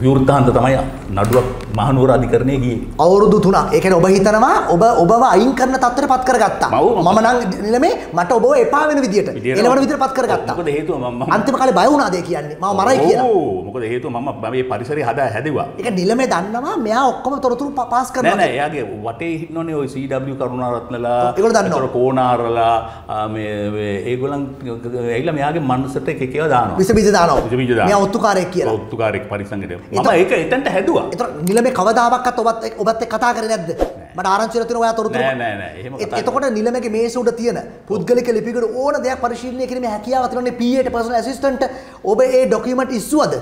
විවෘතාන්ත තමයි නඩුවක් මහනුවර අධිකරණයේ ගියේ. අවුරුදු තුනක් ඒ කියන්නේ ඔබ හිතනවා ඔබ ඔබව අයින් කරන තත්ත්වයට පත් කරගත්තා මම- නම් නිලමේ මට ඔබව එපා වෙන විදියට එළවන විදියට පත් කරගත්තා මොකද හේතුව මම අන්තිම කාලේ බය වුණාද කියන්නේ මම මරයි කියලා ඔව්, මොකද හේතුව මම මේ පරිසරය හදා හැදුවා. ඒක නිලමේ දන්නවා මෙයා ඔක්කොම තොරතුරු පාස් නෑ කරනවා නෑ එයාගේ වටේ හිටනෝනේ ওই CW කරුණාරත්නලා ඒගොල්ලෝ දන්නවා. කෝනාරලා ආ, මේ ඒගොල්ලන් ඇවිල්ලා මෙයාගේ මනසට එක එක ඒවා දානවා. විස බීජ දානවා විස බීජ දානවා. මෙයා ඔත්තුකාරයෙක් කියලා ඔත්තුකාරයෙක් පරිසංගයට. මම ඒක එතනට හැදුවා. ඒතර නිලමේ කවදාවත් ඔබත් ඔබත් කතා කරේ නැද්ද මට ආරංචි වෙලා තියෙනවා ඔයා තොරතුරු එත- එතකොට නිලමේගේ මේස උඩ තියෙන පුද්ගලික ලිපිකට ඕන දෙයක් පරිශීලනය කිරීමේ හැකියාව තියෙනනේ PA පර්සනල් ඇසිස්ටන්ට් ඔබ ඒ ඩොකියුමන්ට් ඉස්සුවද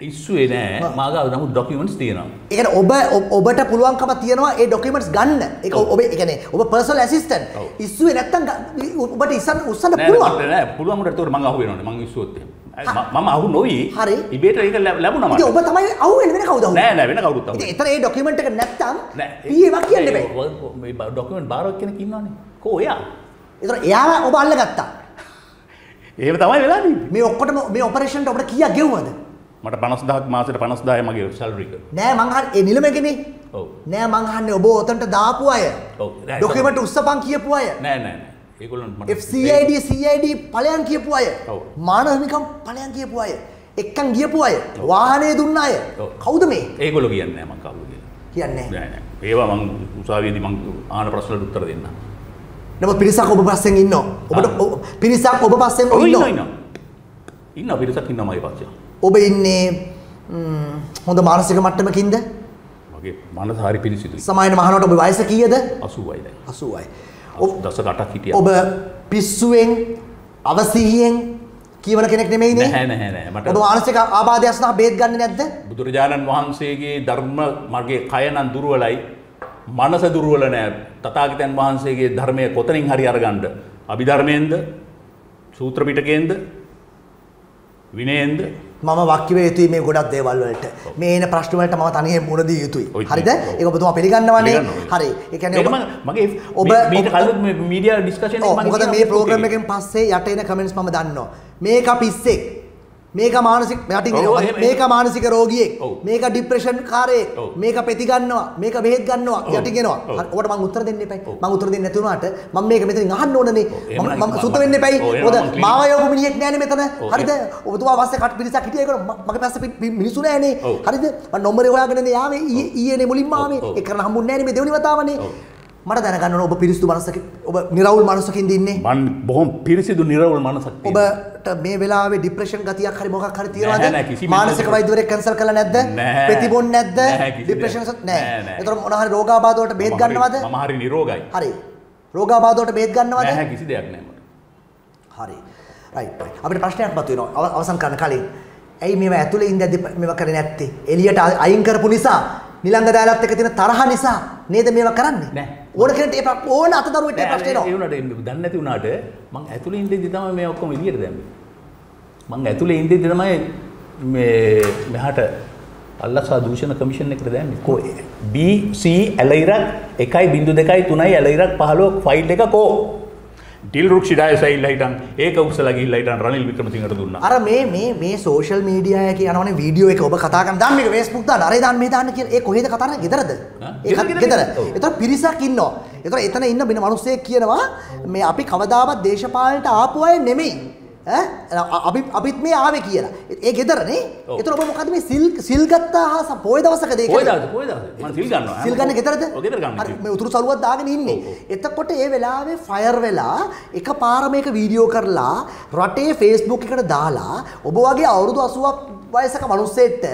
ඉස්සුවේ නෑ මාගාව නමුත් ඩොකියුමන්ට්ස් තියෙනවා. ඒ ඔබ ඔබ- ඔබට පුළුවන්කම තියෙනවා ඒ ඩොකියුමන්ට්ස් ගන්න ඒක. ඔබ ඒ කියන්නේ ඔබ පර්සනල් ඇසිස්ටන්ට්. ඉස්සුවේ නැත්තම් ඔබට ඉස්සන්න උස්සන්න පුළුවන් නෑ පුළුවන් උඩට ඒතකොට මං අහු වෙනවනේ මං ඉස්සුවොත් එහෙම. මම අහු නොවි. හරි. ඉබේට ඒක ලැබ- ලැබුණා මට. ඔබ තමයි අහුවෙන්නේ වෙන කවුද අහුවෙන්නේ? නෑ නෑ වෙන කවුරුත් අහු එතන ඒ ඩොකියුමන්ට් එක නැත්තම් වක් කියන්න බෑ මේ ඩොකියුමන්ට් බාරක් කෙනෙක් ඉන්නවනේ. කෝ එයා? ඒතර එයාව ඔබ අල්ලගත්තා එහෙම තමයි වෙලා තියෙන්නේ. මේ ඔක්කොටම මේ ඔපරේෂන්ට ඔබට කීයක් ගෙව්වද මට 50000ක් මාසෙට 50000යි මගේ සැලරි එක. නෑ මං අහන්නේ ඒ නිලමේකනේ ඔව්. නෑ මං අහන්නේ ඔබ ඔතනට දාපු අය ඔව්. නෑ, ඩොකියුමන්ට් උස්සපන් කියපු අය නෑ නෑ නෑ. ඒගොල්ලන් මට FCID CID ඵලයන් කියපු අය ඔව්. මානව හිමිකම් ඵලයන් කියපු අය එක්කන් ගියපු අය වාහනේ දුන්න අය. කවුද මේ ඒගොල්ලෝ කියන්නේ මං කියලා. කියන්නේ. ඒවා මං උසාවියේදී මං ආන ප්‍රශ්නවලට උත්තර දෙන්න. නමුත් පිරිසක් ඔබ පස්සෙන් ඉන්නවා ඔබට පිරිසක් ඔබ පස්සෙන් ඉන්නවා. ඉන්නවා පිරිසක් ඉන්නවා මගේ පස්සේ. ඔබ ඉන්නේ හොඳ මානසික මට්ටමකින්ද මගේ මනස හරි පිරිසිදුයි. සමායන මහනට ඔබ වයස කීයද 80යි දැන්. 80යි දශක 8ක් හිටියා. ඔබ පිස්සුවෙන් අවසිහියෙන් කියවන කෙනෙක් නැහැ. මට ඔබ මානසික ආබාධයක් සඳහා බේත් ගන්නේ නැද්ද බුදුරජාණන් වහන්සේගේ ධර්ම මගේ කය නම් දුර්වලයි. මනස දුර්වල නෑ. තථාගතයන් වහන්සේගේ ධර්මය කොතනින් හරි අරගන්න. අභිධර්මයෙන්ද? සූත්‍ර පිටකයෙන්ද? විනයෙන්ද? මම වක්කිව යුතුයි මේ ගොඩක් දේවල් වලට. මේ එන ප්‍රශ්න වලට මම තනියෙන් මුහුණ දී යුතුයි. හරිද. ඒක ඔබතුමා පිළිගන්නවනේ. පිළිගන්නවා. හරි. ඒ කියන්නේ මගේ ඔබ මීට කලින් මීඩියා ඩිස්කෂන් ඔව්, මොකද මේ ප්‍රෝග්‍රෑම් එකෙන් පස්සේ යට එන කමෙන්ට්ස් මම දන්නවා. මේක පිස්සෙක් මේක මානසික යටින්. මේක මානසික රෝගියෙක්. මේක ડિප්‍රෙෂන් කාරයෙක්. මේක පෙති ගන්නවා. මේක බෙහෙත් ගන්නවා. හරි, ඔබට මම උත්තර දෙන්න එපයි. මම උත්තර දෙන්නේ නැති වුණාට මම මේක මෙතනින් අහන්න ඕනනේ මම සුද්ධ වෙන්න එපයි. මොකද. මාව යවපු මිනිහෙක් නෑනේ මෙතන. හරිද? ඔබතුමා පස්සේ කට පිරිසක් හිටියා ඒකට මගේ පස්සේ මිනිස්සු නෑනේ. හරිද? මම නම්බරේ හොයාගෙනනේ යාවේ ඊයේ- ඊයේනේ මුලින්ම ආවේ. ඔව්. ඒ කරන හම්බුන්නේ නෑනේ මේ දෙවෙනි වතාවනේ. මට දැනගන්න ඔබ පිරිසුදු මනසක ඔබ නිරවුල් මනසකින් ඉන්නේ. මන් බොහොම පිරිසිදු නිර්වල් මනසක්. ඔබට මේ වෙලාවේ ડિප්‍රෙෂන් ගතියක් හරි මොකක් හරි තියෙනවද? මානසික. වෛද්‍යවරයෙක් කැන්සල් කළා නැද්ද. ප්‍රතිබොන් නැද්ද? ડિප්‍රෙෂන් නැහැ. ඒතර මොන හරි රෝගාබාධ වලට හරි- ගන්නවද? මම හරි නිරෝගයි. හරි. රෝගාබාධ වලට බේත් ගන්නවද? නැහැ කිසි දෙයක් නැහැ මට. හරි. රයිට් රයිට් අපිට ප්‍රශ්නයක් මතුවෙනවා. අව- අවසන් කරන්න කලින්. ඇයි මේවා ඇතුලේ ඉඳද්දි මේවා කරේ නැත්තේ? එළියට අ- අයින් කරපු නිසා නිලංග දාලත් එක්ක තියෙන තරහ නිසා නේද මේවා කරන්නේ නැහැ. ඕන කෙනෙක්ට ඒ ඕන අතදරුවෙක්ට ඒ ප්‍රශ්නේ ඒ එනවා වුණාට දන්නේ නැති වුණාට මං ඇතුලේ ඉඳිද්දි තමයි මේ ඔක්කොම එළියට දැම්මේ. මං ඇතුලේ ඉඳිද්දි තමයි මේ මෙහාට අල්ලසා දූෂණ කමිෂන් එකට දැම්මේ. කෝ BC ඇලයිරක් 1.2 3යි ඇලයිරක් 15 ෆයිල් එක කෝ ඩිල් රුක්ෂි ඩයසයිල්ලා හිටන් ඒක උස්සලා ගිහිල්ලා හිටන් රනිල් වික්‍රමසිංහට දුන්නා. අර මේ මේ මේ සෝෂල් මීඩියා එක යනවනේ වීඩියෝ එක ඔබ කතා කරන දාන්න මේක Facebook දාන්න අරේ දාන්න මේ දාන්න කියලා ඒ කොහෙද කතා කරන්නේ ගෙදරද? ඒකත් ගෙදර. ඒතර පිරිසක් ඉන්නවා ඒතර එතන ඉන්න බින මිනිස්සෙක් කියනවා මේ අපි කවදාවත් දේශපාලනට ආපු අය නෙමෙයි අපි අපිත් මේ ආවේ කියලා ඒ ගෙදරනේ. ඒතර ඔබ මොකද මේ සිල් සිල් ගත්තා හා පොය දවසකද ඒක කොයි දවසද කොයි දවසද මං සිල් ගන්නවා. සිල් ගන්න ගෙදරද ඔව් ගෙදර ගන්න. හරි මේ උතුරු සළුවක් දාගෙන ඉන්නේ. එතකොට ඒ වෙලාවේ ෆයර් වෙලා එක පාර මේක වීඩියෝ කරලා රටේ ෆේස්බුක් එකට දාලා ඔබ වගේ අවුරුදු 80ක් වයසක මිනිස්සෙක්ට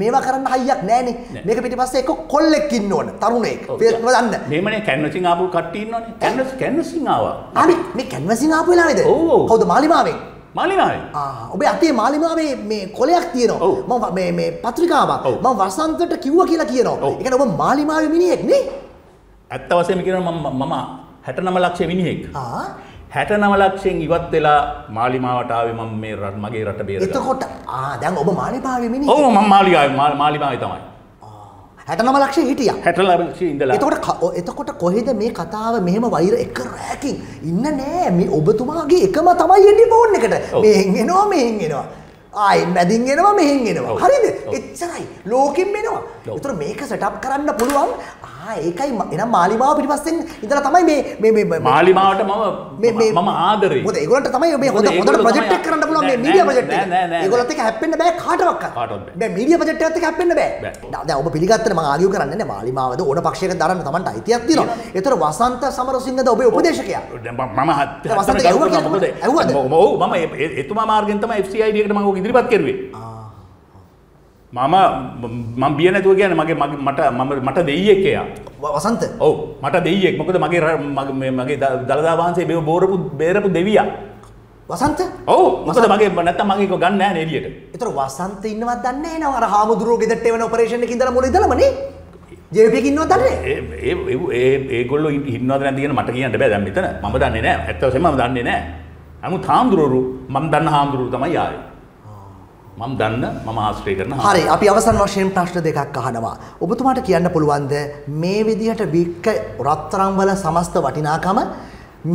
මේවා කරන්න හයියක් නැහනේ නෑ. මේක පිටිපස්සේ එක කොල්ලෙක් ඉන්න ඕන තරුණයෙක්. ෆේස්බුක් දන්න මේමනේ කැන්වසින් ආපු කට්ටිය ඉන්නවනේ. කැන්වස් කැන්වසින් ආවා. ආමි මේ කැන්වසින් ආපු වෙලාවේද. කවුද මාලිමාවෙන් මාලිමාවේ. ආ ඔබේ අතේ මාලිමාවේ මේ කොලයක් තියෙනවා. මම මේ මේ පත්‍රිකාවක්. මම වසන්තට කිව්වා කියලා කියනවා. ඒ කියන්නේ ඔබ මාලිමාවේ මිනිහෙක් නේ? ඇත්ත වශයෙන්ම කියනවා මම මම හැට නම ලක්ෂ විනිහෙක් ආ. හැට නම ලක්ෂයෙන් ඉවත් වෙලා මාලිමාවටාව මම මේ මගේ රට බේර එතකොට ආ දැන් ඔබ මාලිපාවේ මිනි ඔවු ම මාලිගාව මාලිමාව තමයි හැට නම ලක්ෂ හිටියා. හැට ලක්ෂ ඉඳලා. එතකොට එතකොට කොහෙද මේ කතාව මෙහෙම වෛර එක රෑකින්? ඉන්න නෑ. මේ ඔබතුමාගේ එකම තමයි එන්නේ ෆෝන් එකට. මෙහෙන් එනවා මෙහෙන් එනවා. ආයි මැදින් එනවා මෙහෙන් එනවා. හරිද. එච්චරයි. ලෝකෙන් එනවා. ඒතර මේක සෙටප් කරන්න පුළුවන් ඒකයි ම- එනම් මාලිමාව පිටිපස්සෙන් ඉඳලා තමයි මේ මේ මේ මේ- මාලිමාවට මේ- මේ- මම මම ආදරේ මොකද ඒගොල්ලන්ට තමයි මේ හොඳ හොඳට ප්‍රොජෙක්ට් එක කරන්න පුළුවන් මේ මීඩියා ප්‍රොජෙක්ට් එක. ඒගොල්ලොත් එක්ක හැප්පෙන්න බෑ කාටවත්. කාටවත් බෑ. දැන් මීඩියා ප්‍රොජෙක්ට් එකත් එක්ක හැප්පෙන්න බෑ. දැන් ඔබ පිළිගත්තට මම ආගියු කරන්නේ නැහැ මාලිමාවද ඕන පක්ෂයක දරන්න Tamanට අයිතියක් තියෙනවා. ඒතර වසන්ත සමරසිංහද ඔබේ උපදේශකයා. මම වසන්ත ඇහුවා කියලා මොකද? ඇහුවද? ඔව් මම එතුමා මාර්ගෙන් තමයි FCID එකට මම ඉදිරිපත් කරුවේ මම මම බිය නැතුව කියන්නේ මගේ මගේ මට මම මට දෙයියෙක් එයා. වසන්ත? ඔව් මට දෙයියෙක්. මොකද මගේ මගේ දළදා වහන්සේ මේව බෝරපු බේරපු දෙවියා. වසන්ත? ඔව් මොකද මගේ නැත්තම් මගේ ඒක ගන්න නැහැ නේ එළියට ඒතර වසන්ත ඉන්නවත් දන්නේ නැහැ නේද? අර හාමුදුරුවෝ ගෙදරට එවන ඔපරේෂන් එකේ ඉඳලා මුල ඉඳලමනේ. JP එකේ ඉන්නවත් දන්නේ ඒ ඒ ඒගොල්ලෝ ඉන්නවද නැද්ද කියන මට කියන්න බෑ දැන් මෙතන. මම දන්නේ නැහැ. ඇත්ත වශයෙන්ම මම දන්නේ නැහැ. නමුත් හාමුදුරුවෝ මම දන්න හාමුදුරුවෝ තමයි ආවේ මම දන්න මම ආශ්‍රය කරන හරි අපි අවසන් වශයෙන් ප්‍රශ්න දෙකක් අහනවා. ඔබතුමාට කියන්න පුළුවන්ද මේ විදිහට වික්ක රත්තරන් වල සමස්ත වටිනාකම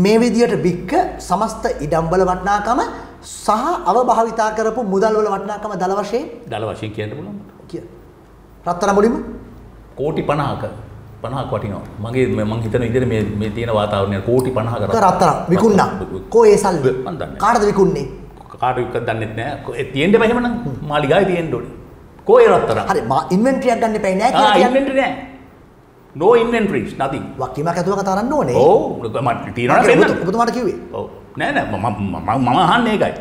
මේ විදිහට වික්ක සමස්ත ඉඩම් වල වටිනාකම සහ අවභාවිතා කරපු මුදල් වල වටිනාකම දල වශයෙන් දල වශයෙන් කියන්න පුළුවන් කිය. රත්තරන් මුලින්ම කෝටි 50ක 50ක් වටිනවා මගේ මම හිතන විදිහට මේ මේ තියෙන වාතාවරණය කෝටි 50ක ඒක රත්තරන් විකුණා. කෝ ඒ සල්ලි? කාටද විකුණන්නේ? වික්ක දන්නෙත් නැහැ කො- ඒ තියෙන්න බෑ එහෙමනම් මාලිගාවේ තියෙන්න ඕනේ කෝ ඒ රත්තරන් හරි ඉන්වෙන්ටරියක් ගන්න එපා නෑ ආ කියලා කියන්නේ. ඉන්වෙන්ටරි නැහැ no inventories nothing වක්කීමක් ඇතුව කතා කරන්න ඕනේ. ඔව් මට තියෙනවා ඔබ- පෙන්නන්න ඔබතුමාට කිව්වේ. ඔව් නෑ නෑ මම අහන්නේ ඒකයි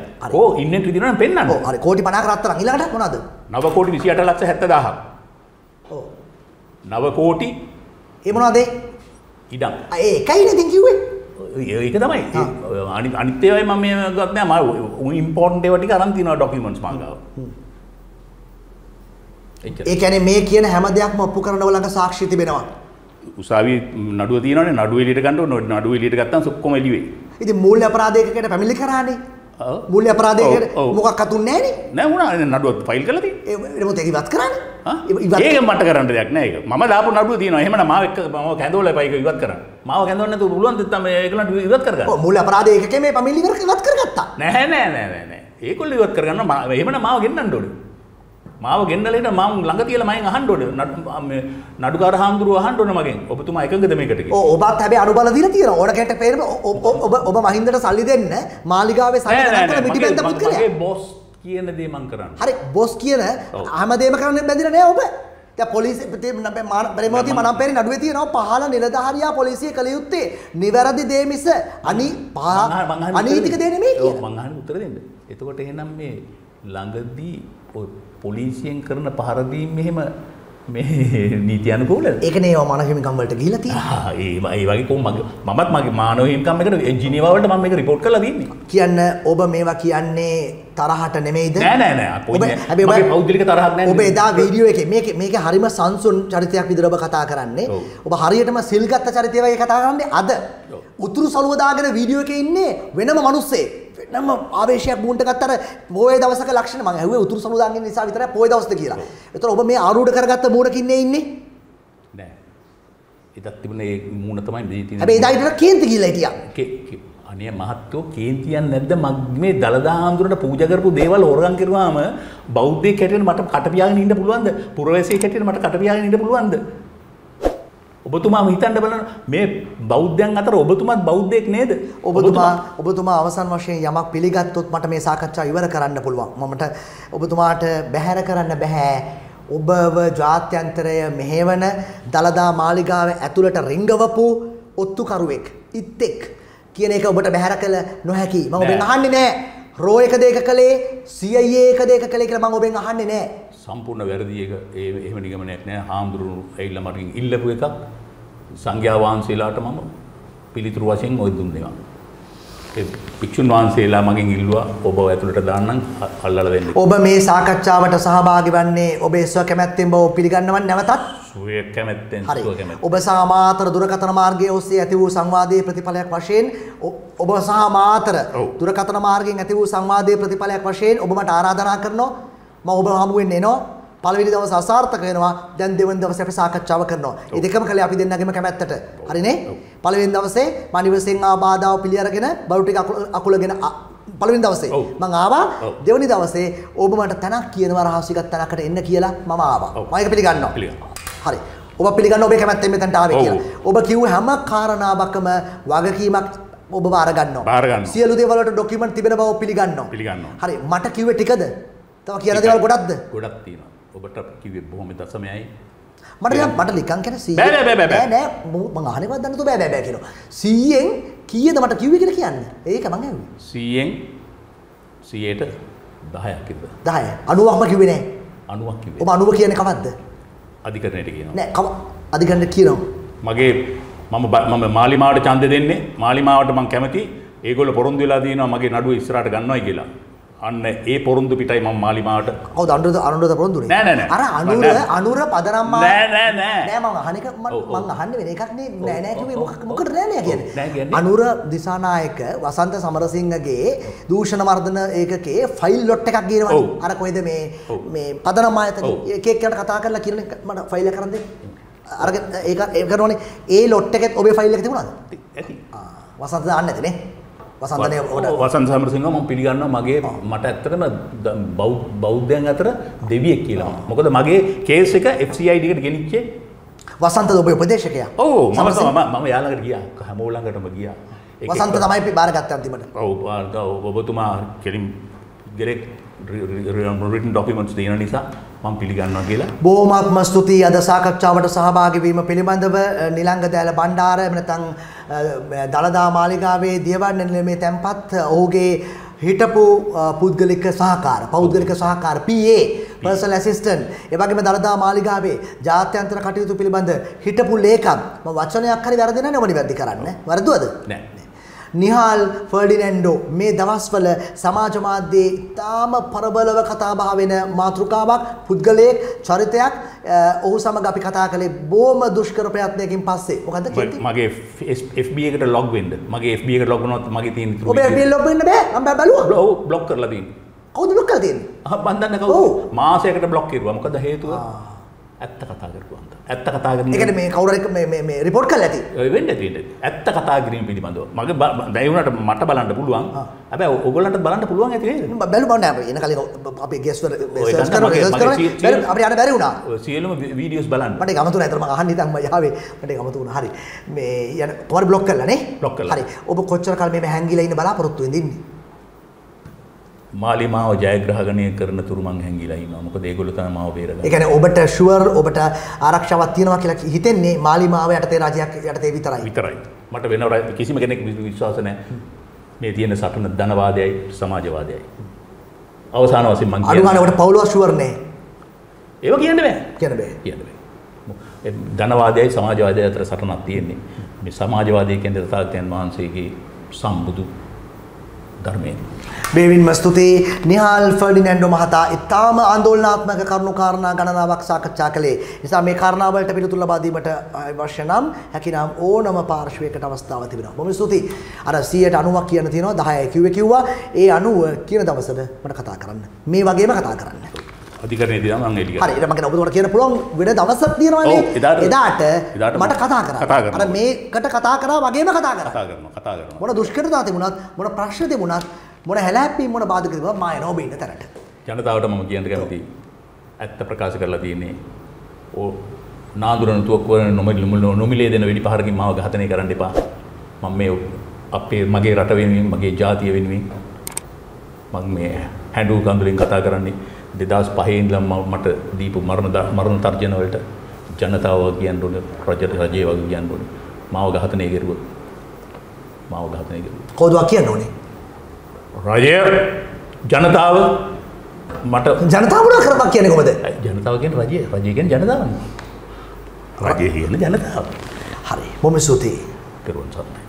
තියෙනවා නම් පෙන්නන්න ඔව් හරි කෝටි 50ක රත්තරන් ඊළඟට මොනවද? නව කෝටි 28 ලක්ෂ 70000ක් ඔව්. නව කෝටි? ඒ? ඉඩම් ආ, ඒ එකයි නේද කිව්වේ? ඒක තමයි අනි අනිත් ඒවායි මම මේ ගත් නෑ මම ඉම්පෝර්ටන්ට් ඒවා ටික අරන් තියෙනවා ඩොකියුමන්ට්ස් මං මේ කියන හැම දෙයක්ම ඔප්පු කරනව ළඟ සාක්ෂි තිබෙනවා. උසාවි නඩුව තියෙනවනේ නඩුව එළියට ගන්න ඕනේ නඩුව එළියට ගත්තාම ඔක්කොම එළි වෙයි ඉතින් මූල්‍ය අපරාධයකට පැමිණිලි කරානේ. ඔව්. මූල්‍ය අපරාධයකට. මොකක් අතුන්නේ නැහනේ. නෑ වුණා නඩුව ෆයිල් කරලා තියෙන්නේ ඒ මොකද ඉවත් කරන්නේ? ඒක මට කරන්න දෙයක් නෑ ඒක. මම දාපු නඩුව තියෙනවා. එහෙමනම් මාව එක්ක මම කැඳවලා එපා. ඒක ඉවත් කරන්න. මාව කැඳවන්න නැතුව පුළුවන් දෙත් තමයි ඒගොල්ලන්ට ඉවත් කරගන්න? ඔව් මූල්‍ය අපරාධයකක මේ පැමිණිලි කර ඉවත් කරගත්තා. නෑ නෑ නෑ නෑ ඒගොල්ලෝ ඉවත් කරගන්න මා- එහෙමනම් මාව ගෙන්නන්න ඕනේ. මාව ගෙන්නලා ඉන්න මම ළඟ තියලා මගෙන් අහන්න ඕනේ. නඩු- මේ නඩුකාර හාමුදුරුව අහන්න ඕනේ මගෙන්. ඔබතුමා එකඟද මේකට කියලා ඔබත් හැබැයි අනුබල දීලා තියෙනවා. ඕන කෙනෙක්ට පේන ඔබ මහින්දට සල්ලි දෙන්න මාලිගාවේ මගේ- පුද්ගලයා. මගේ බොස් කියන දේ මං කරන්න හරි බොස් කියන. හැමදේම කරන්න බැඳිලා නෑ ඔබ. දැන් පොලිසිය ප්‍රේමවතී මනම්පේරි නඩුවේ තියෙනවා පහළ නිලධාරියා පොලිසිය කළ යුත්තේ නිවැරදි දේ මිස අනි අනීතික උත්තර දේ නෙමෙයි දෙන්න. එතකොට එහෙනම් මේ ළඟදී පොලිසියෙන් කරන පහර දීම් මෙහෙම මේ නීති අනුකූලද? ඒකනේ ඒවා මානව හිමිකම් වලට ගිහිලා තියෙන්නේ. ආ, ඒ ඒ වගේ කොහොම මගේ මමත් මගේ මානව හිමිකම් එකට ජිනීවා වලට මම මේක රිපෝට් කරලා තියෙන්නේ. කියන්න ඔබ මේවා කියන්නේ තරහට නෙමෙයිද? නෑ නෑ නෑ ඔබ මගේ පෞද්ගලික තරහක් නෑ ඔබ එදා වීඩියෝ එකේ මේක මේක හරිම සංසුන් චරිතයක් විදිහට ඔබ කතා කරන්නේ. ඔබ හරියටම සිල් ගත්ත චරිතය වගේ කතා කරන්නේ අද. උතුරු සළුව දාගෙන වීඩියෝ එකේ ඉන්නේ වෙනම මිනිස්සෙක්. වෙනම ආවේශයක් මුන්ට ගත්තර පොයේ දවසක ලක්ෂණ මම ඇහුවේ උතුරු ඉන්න නිසා විතරයි පොයේ දවස්ද කියලා. ඒතර ඔබ මේ ආරූඪ කරගත්ත මූණකින් නේ ඉන්නේ. නෑ එදත් තිබුණ ඒ මූණ තමයි මේ තියෙන හැබැයි එදා ඊට කේන්ති ගිහිල්ලා හිටියා. අනේ මහත්තයෝ කේන්තියන් නැද්ද මග මේ දළදා හාමුදුරන්ට පූජා කරපු දේවල් හොරගම් කරුවාම බෞද්ධයෙක් හැටියට මට කට පියාගෙන ඉන්න පුළුවන්ද පුරවැසියෙක් හැටියට මට කට පියාගෙන ඉන්න පුළුවන්ද ඔබතුමාම හිතන්න බලන්න මේ බෞද්ධයන් අතර ඔබතුමාත් බෞද්ධයෙක් නේද ඔබතුමා ඔබතුමා අවසන් වශයෙන් යමක් පිළිගත්තොත් මට මේ සාකච්ඡාව ඉවර කරන්න පුළුවන්. මමට ඔබතුමාට බැහැර කරන්න බෑ. ඔබව ජාත්‍යන්තරය මෙහෙවන දලදා මාලිගාව ඇතුළට රිංගවපු ඔත්තුකරුවෙක් ඉත්තෙක් කියන එක ඔබට බැහැර කළ නොහැකි. මම ඔබෙන්. අහන්නේ නෑ. රෝ එක දෙක කළේ CIA එක දෙක කළේ කියලා මම ඔබෙන් අහන්නේ නෑ. සම්පූර්ණ වැරදි එක ඒ එහෙම නිගමනයක් නෑ හාමුදුරුවෝ ඇවිල්ලා මට ඉල්ලපු එකක් සංඝයා වහන්සේලාට මම පිළිතුරු වශයෙන් ඔය දුන්නා. ඒ භික්ෂුන් වහන්සේලා මගෙන් ඉල්ලුවා ඔබ ඇතුළට දාන්නම් අල්ලලා දෙන්න. ඔබ මේ සාකච්ඡාවට සහභාගී වන්නේ ඔබේ ස්ව කැමැත්තෙන් බව පිළිගන්නවන් නැවතත් සුවය කැමැත්තෙන් සුව කැමැත්ත. ඔබ සහ මාතර දුරකථන මාර්ගයේ ඔස්සේ ඇති වූ සංවාදයේ ප්‍රතිඵලයක් වශයෙන් ඔබ සහ මාතර. දුරකථන මාර්ගයෙන් ඇති වූ සංවාදයේ ප්‍රතිඵලයක් වශයෙන් ඔබ මට ආරාධනා කරනවා මම ඔබ හමුවෙන් එනවා පළවෙනි දවස් අසාර්ථක වෙනවා දැන් දෙවන දවසේ අපි සාකච්ඡාව කරනවා. ඒ දෙකම කළේ අපි දෙන්නගේම කැමැත්තට. හරිනේ? පළවෙනි දවසේ මම නිවසෙන් ආ බාධාව පිළි අරගෙන බරු ටික අකුල- අකුලගෙන පළවෙනි දවසේ. මම ආවා. දෙවනි දවසේ ඔබ මට තැනක් කියනවා රහසිගත තැනකට එන්න කියලා මම ආවා. මම ඒක පිළිගන්නවා. හරි. ඔබ පිළිගන්න ඔබේ කැමැත්තෙන් මෙතනට ආවේ. කියලා. ඔබ කිව්ව හැම කාරණාවකම වගකීමක් ඔබ බාර ගන්නවා. බාර ගන්නවා. සියලු දේවල් වලට ડોකියුමන්ට් තිබෙන බව පිළිගන්නවා. පිළිගන්නවා. හරි. මට කිව්වේ ටිකද? තව කියන දේවල් ගොඩක්ද? ගොඩක් තියෙනවා. ඔබට කිව්වේ බොහොම දසමයයි. මට නිකන් මට නිකන් කියන 100 බෑ, බෑ, බෑ, බෑ. නෑ මම අහන්නේවත් දන්නේ නැතුව බෑ බෑ බෑ කියනවා 100න් කීයද මට කිව්වේ කියලා කියන්න ඒක මං ඇහුවේ 100න් 100ට 10ක් කිව්වා. 10 90ක්ම කිව්වේ නෑ 90ක් කිව්වේ. ඔබ 90 කියන්නේ කවද්ද අධිකරණයට කියනවා. නෑ කව අධිකරණ කියනවා මගේ මම මම මාලිමාවට ඡන්දෙ දෙන්නේ මාලිමාවට මම කැමති ඒගොල්ලෝ පොරොන්දු වෙලා දිනවා මගේ නඩුව ඉස්සරහට ගන්නවයි කියලා. අන්න ඒ පොරොන්දු පිටයි මම මාලිමාවට කවුද අනුරද අනුරද පොරොන්දුනේ නෑ, නෑ. අර අනුර. අනුර පදනම් මා- නෑ, නෑ, නෑ. නෑ මම අහන එක මම අහන්නේ වෙන එකක් නේ නෑ නෑ කිව්වේ මොකක්-. මොකටද නෑ නෑ කියන්නේ. අනුර දිසානායක වසන්ත සමරසිංහගේ දූෂණ මර්ධන ඒකකේ ෆයිල් ලොට් එකක් ඔව්. ගියනවනේ අර කොයිද මේ. මේ පදනම් ආයතන ඔව්. එක එක්කෙනාට කතා කරලා කියන එක මට ෆයිල් එක කරන් දෙන්න අරගෙන ඒක ඒක කරනෝනේ ඒ ලොට් එකෙත් ඔබේ ෆයිල් එක තිබුණාද ඇති. වසන්ත දාන්න නැති නේ වසන්තනේ ඔබට? වසන්ත සමරසිංහ මම පිළිගන්නවා මගේ මට ඇත්තටම බෞද්ධයන් අතර දෙවියෙක් කියලා. මොකද මගේ කේස් එක FCID එකට ගෙනිච්චේ. වසන්ත ඔබේ උපදේශකයා. ඔව් මම. මම යාළඟට ගියා. හැමෝම ළඟටම ගියා. වසන්ත තමයි බාරගත්තේ අන්තිමට. ඔව් ඔව්, ඔබතුමා කෙලින් ගෙරෙක් රිටන් ඩොකියුමන්ට්ස් දෙන නිසා මම පිළිගන්නවා කියලා. බෝමත්ම ස්තුතියි අද සාකච්ඡාවට සහභාගී වීම පිළිබඳව නිලංග දෑල බණ්ඩාර එහෙම නැත්නම් අ, දළදා මාලිගාවේ දියවන්න නිලමේ තැන්පත් ඔහුගේ හිටපු පුද්ගලික සහකාර පෞද්ගලික සහකාර PA පර්සනල් ඇසිස්ටන්ට් ඒ වගේම දළදා මාලිගාවේ ජාත්‍යන්තර කටයුතු පිළිබඳ හිටපු ලේකම්. මම වචනයක් හරි වැරදි නැහැ නේ නිවැරදි කරන්න. වැරදුවද? නෑ. නිහාල් ෆර්ඩිනැන්ඩෝ මේ දවස්වල සමාජ මාධ්‍යයේ ඉතාම පරබලව කතා බහ වෙන මාතෘකාවක් පුද්ගලයෙක් චරිතයක් ඔහු සමග අපි කතා කළේ බොහොම දුෂ්කර ප්‍රයත්නයකින් පස්සේ මොකද මගේ FB එකට ලොග් වෙන්න මගේ FB එකට ලොග් වුණොත් මගේ තියෙන ඔබ ලොග් වෙන්න බෑ මම බැලුවා ඔව් බ්ලොක් කරලා තියෙන්නේ. කවුද ලොග් කරලා තියෙන්නේ මන් දන්නේ ඔව්. කවුද? මාසයකට බ්ලොක් කරුවා. මොකද හේතුව? ඇත්ත කතා කරපුවා. ඇත්ත කතා කරන ඒ කියන්නේ මේ කවුරු හරි මේ report කරලා ඇති වෙන්න තියෙන්නේ. ඇත්ත කතා කිරීම පිළිබඳව. මගේ දැන් වුණාට මට බලන්න පුළුවන්. හැබැයි ඔයගොල්ලන්ට බලන්න පුළුවන් ඇති නේද? මම බැලුවා නෑ එන කලින් අපි ගෙස් වල ඔය සර්ච් ගන්න කරනවා මගේ- සර්ච් මගේ කරනවා සිය- බැලුවා, අපිට යන්න බැරි වුණා ඔය සියලුම වීඩියෝස් බලන්න. මට. මම අහන්න ඉතින් මම යාවේ මට අමතක වුණා. හරි. මේ යන කොහරි බ්ලොක් කරලා නේ? බ්ලොක්. හරි. ඔබ කොච්චර කාල මේ හැංගිලා ඉන්න වෙන්නේ? මාලිමාව ජයග්‍රහණය කරන තුරු මං හැංගිලා ඉන්නවා. මොකද ඒගොල්ලෝ තමයි මාව ඒ බේරගන්නේ. කියන්නේ ඔබට ෂුවර් ඔබට ආරක්ෂාවක් තියෙනවා කියලා හිතෙන්නේ මාලිමාව යටතේ රජයක් යටතේ විතරයි. විතරයි. මට වෙන කිසිම කෙනෙක් විශ්- විශ්වාස නැහැ. මේ තියෙන සටන ධනවාදයයි සමාජවාදයයි. අවසාන වශයෙන් මං ගන්න ඔබට පවුලව ෂුවර් නෑ. ඒව කියන්න බෑ. කියන්න බෑ. කියන්න බෑ. ඒ ධනවාදයයි සමාජවාදය අතර සටනක් තියෙන්නේ. මේ සමාජවාදය කියන්නේ තථාගතයන් වහන්සේගේ සම්බුදු ධර්මය. බේවින්ම ස්තුතියි නිහාල් ෆර්ඩිනැන්ඩෝ මහතා ඉතාම ආందోලනාත්මක කරුණු කාරණා ගණනාවක් සාකච්ඡා කළේ. නිසා මේ කාරණාවලට පිළිතුරු ලබා දීමට අවශ්‍ය නම් හැකිනම් ඕනම පාර්ශ්වයකට අවස්ථාව තිබෙනවා. බොහොම ස්තුතියි. අර 190ක් කියන තියෙනවා 10යි කිව්වේ කිව්වා. ඒ 90 කියන දවසට මට කතා කරන්න. මේ වගේම කතා කරන්න. අධිකරණයේ තියෙනවා මම එළිය. හරි ඊට මම ඔබතුමාට කියන්න පුළුවන් වෙන දවසක් තියෙනවානේ. එදාට- මට කතා කරන්න. අර මේකට කතා කරා වගේම කතා කරා. කතා කරනවා කතා කරනවා. මොන දුෂ්කරතා තිබුණත් මොන ප්‍රශ්න තිබුණත් මොන හැලැප්පීම් මොන බාධක තිබුණත් මා එනවා ඔබ ඉන්න තැනට. ජනතාවට මම කියන්න කැමතියි. ඇත්ත ප්‍රකාශ කරලා තියෙන්නේ. ඕ නාඳුරන තුවක්කුව නොමිල නොමිලේ දෙන වෙඩි පහරකින් මාව ඝාතනය කරන්න එපා. මම මේ අපේ මගේ රට වෙනුවෙන් මගේ ජාතිය වෙනුවෙන් මම මේ හැඬු කඳුලින් කතා කරන්නේ 2005 ඉඳලා මට දීපු මරණ මරණ තර්ජන වලට ජනතාව කියන්න ඕනේ රජ රජය වගේ කියන්න ඕනේ. මාව ඝාතනය කරුවොත් මාව ඝාතනය කරුවොත් කෝදවා කියන්න ඕනේ. රජය ජනතාව මට ජනතාව මොනවා කරපක් කියන්නේ කොහොමද? ජනතාව කියන්නේ රජය රජය කියන්නේ ජනතාවනේ රජය කියන ජනතාව හරි. බොහොම ස්තුතියි. පෙරවන් සරණයි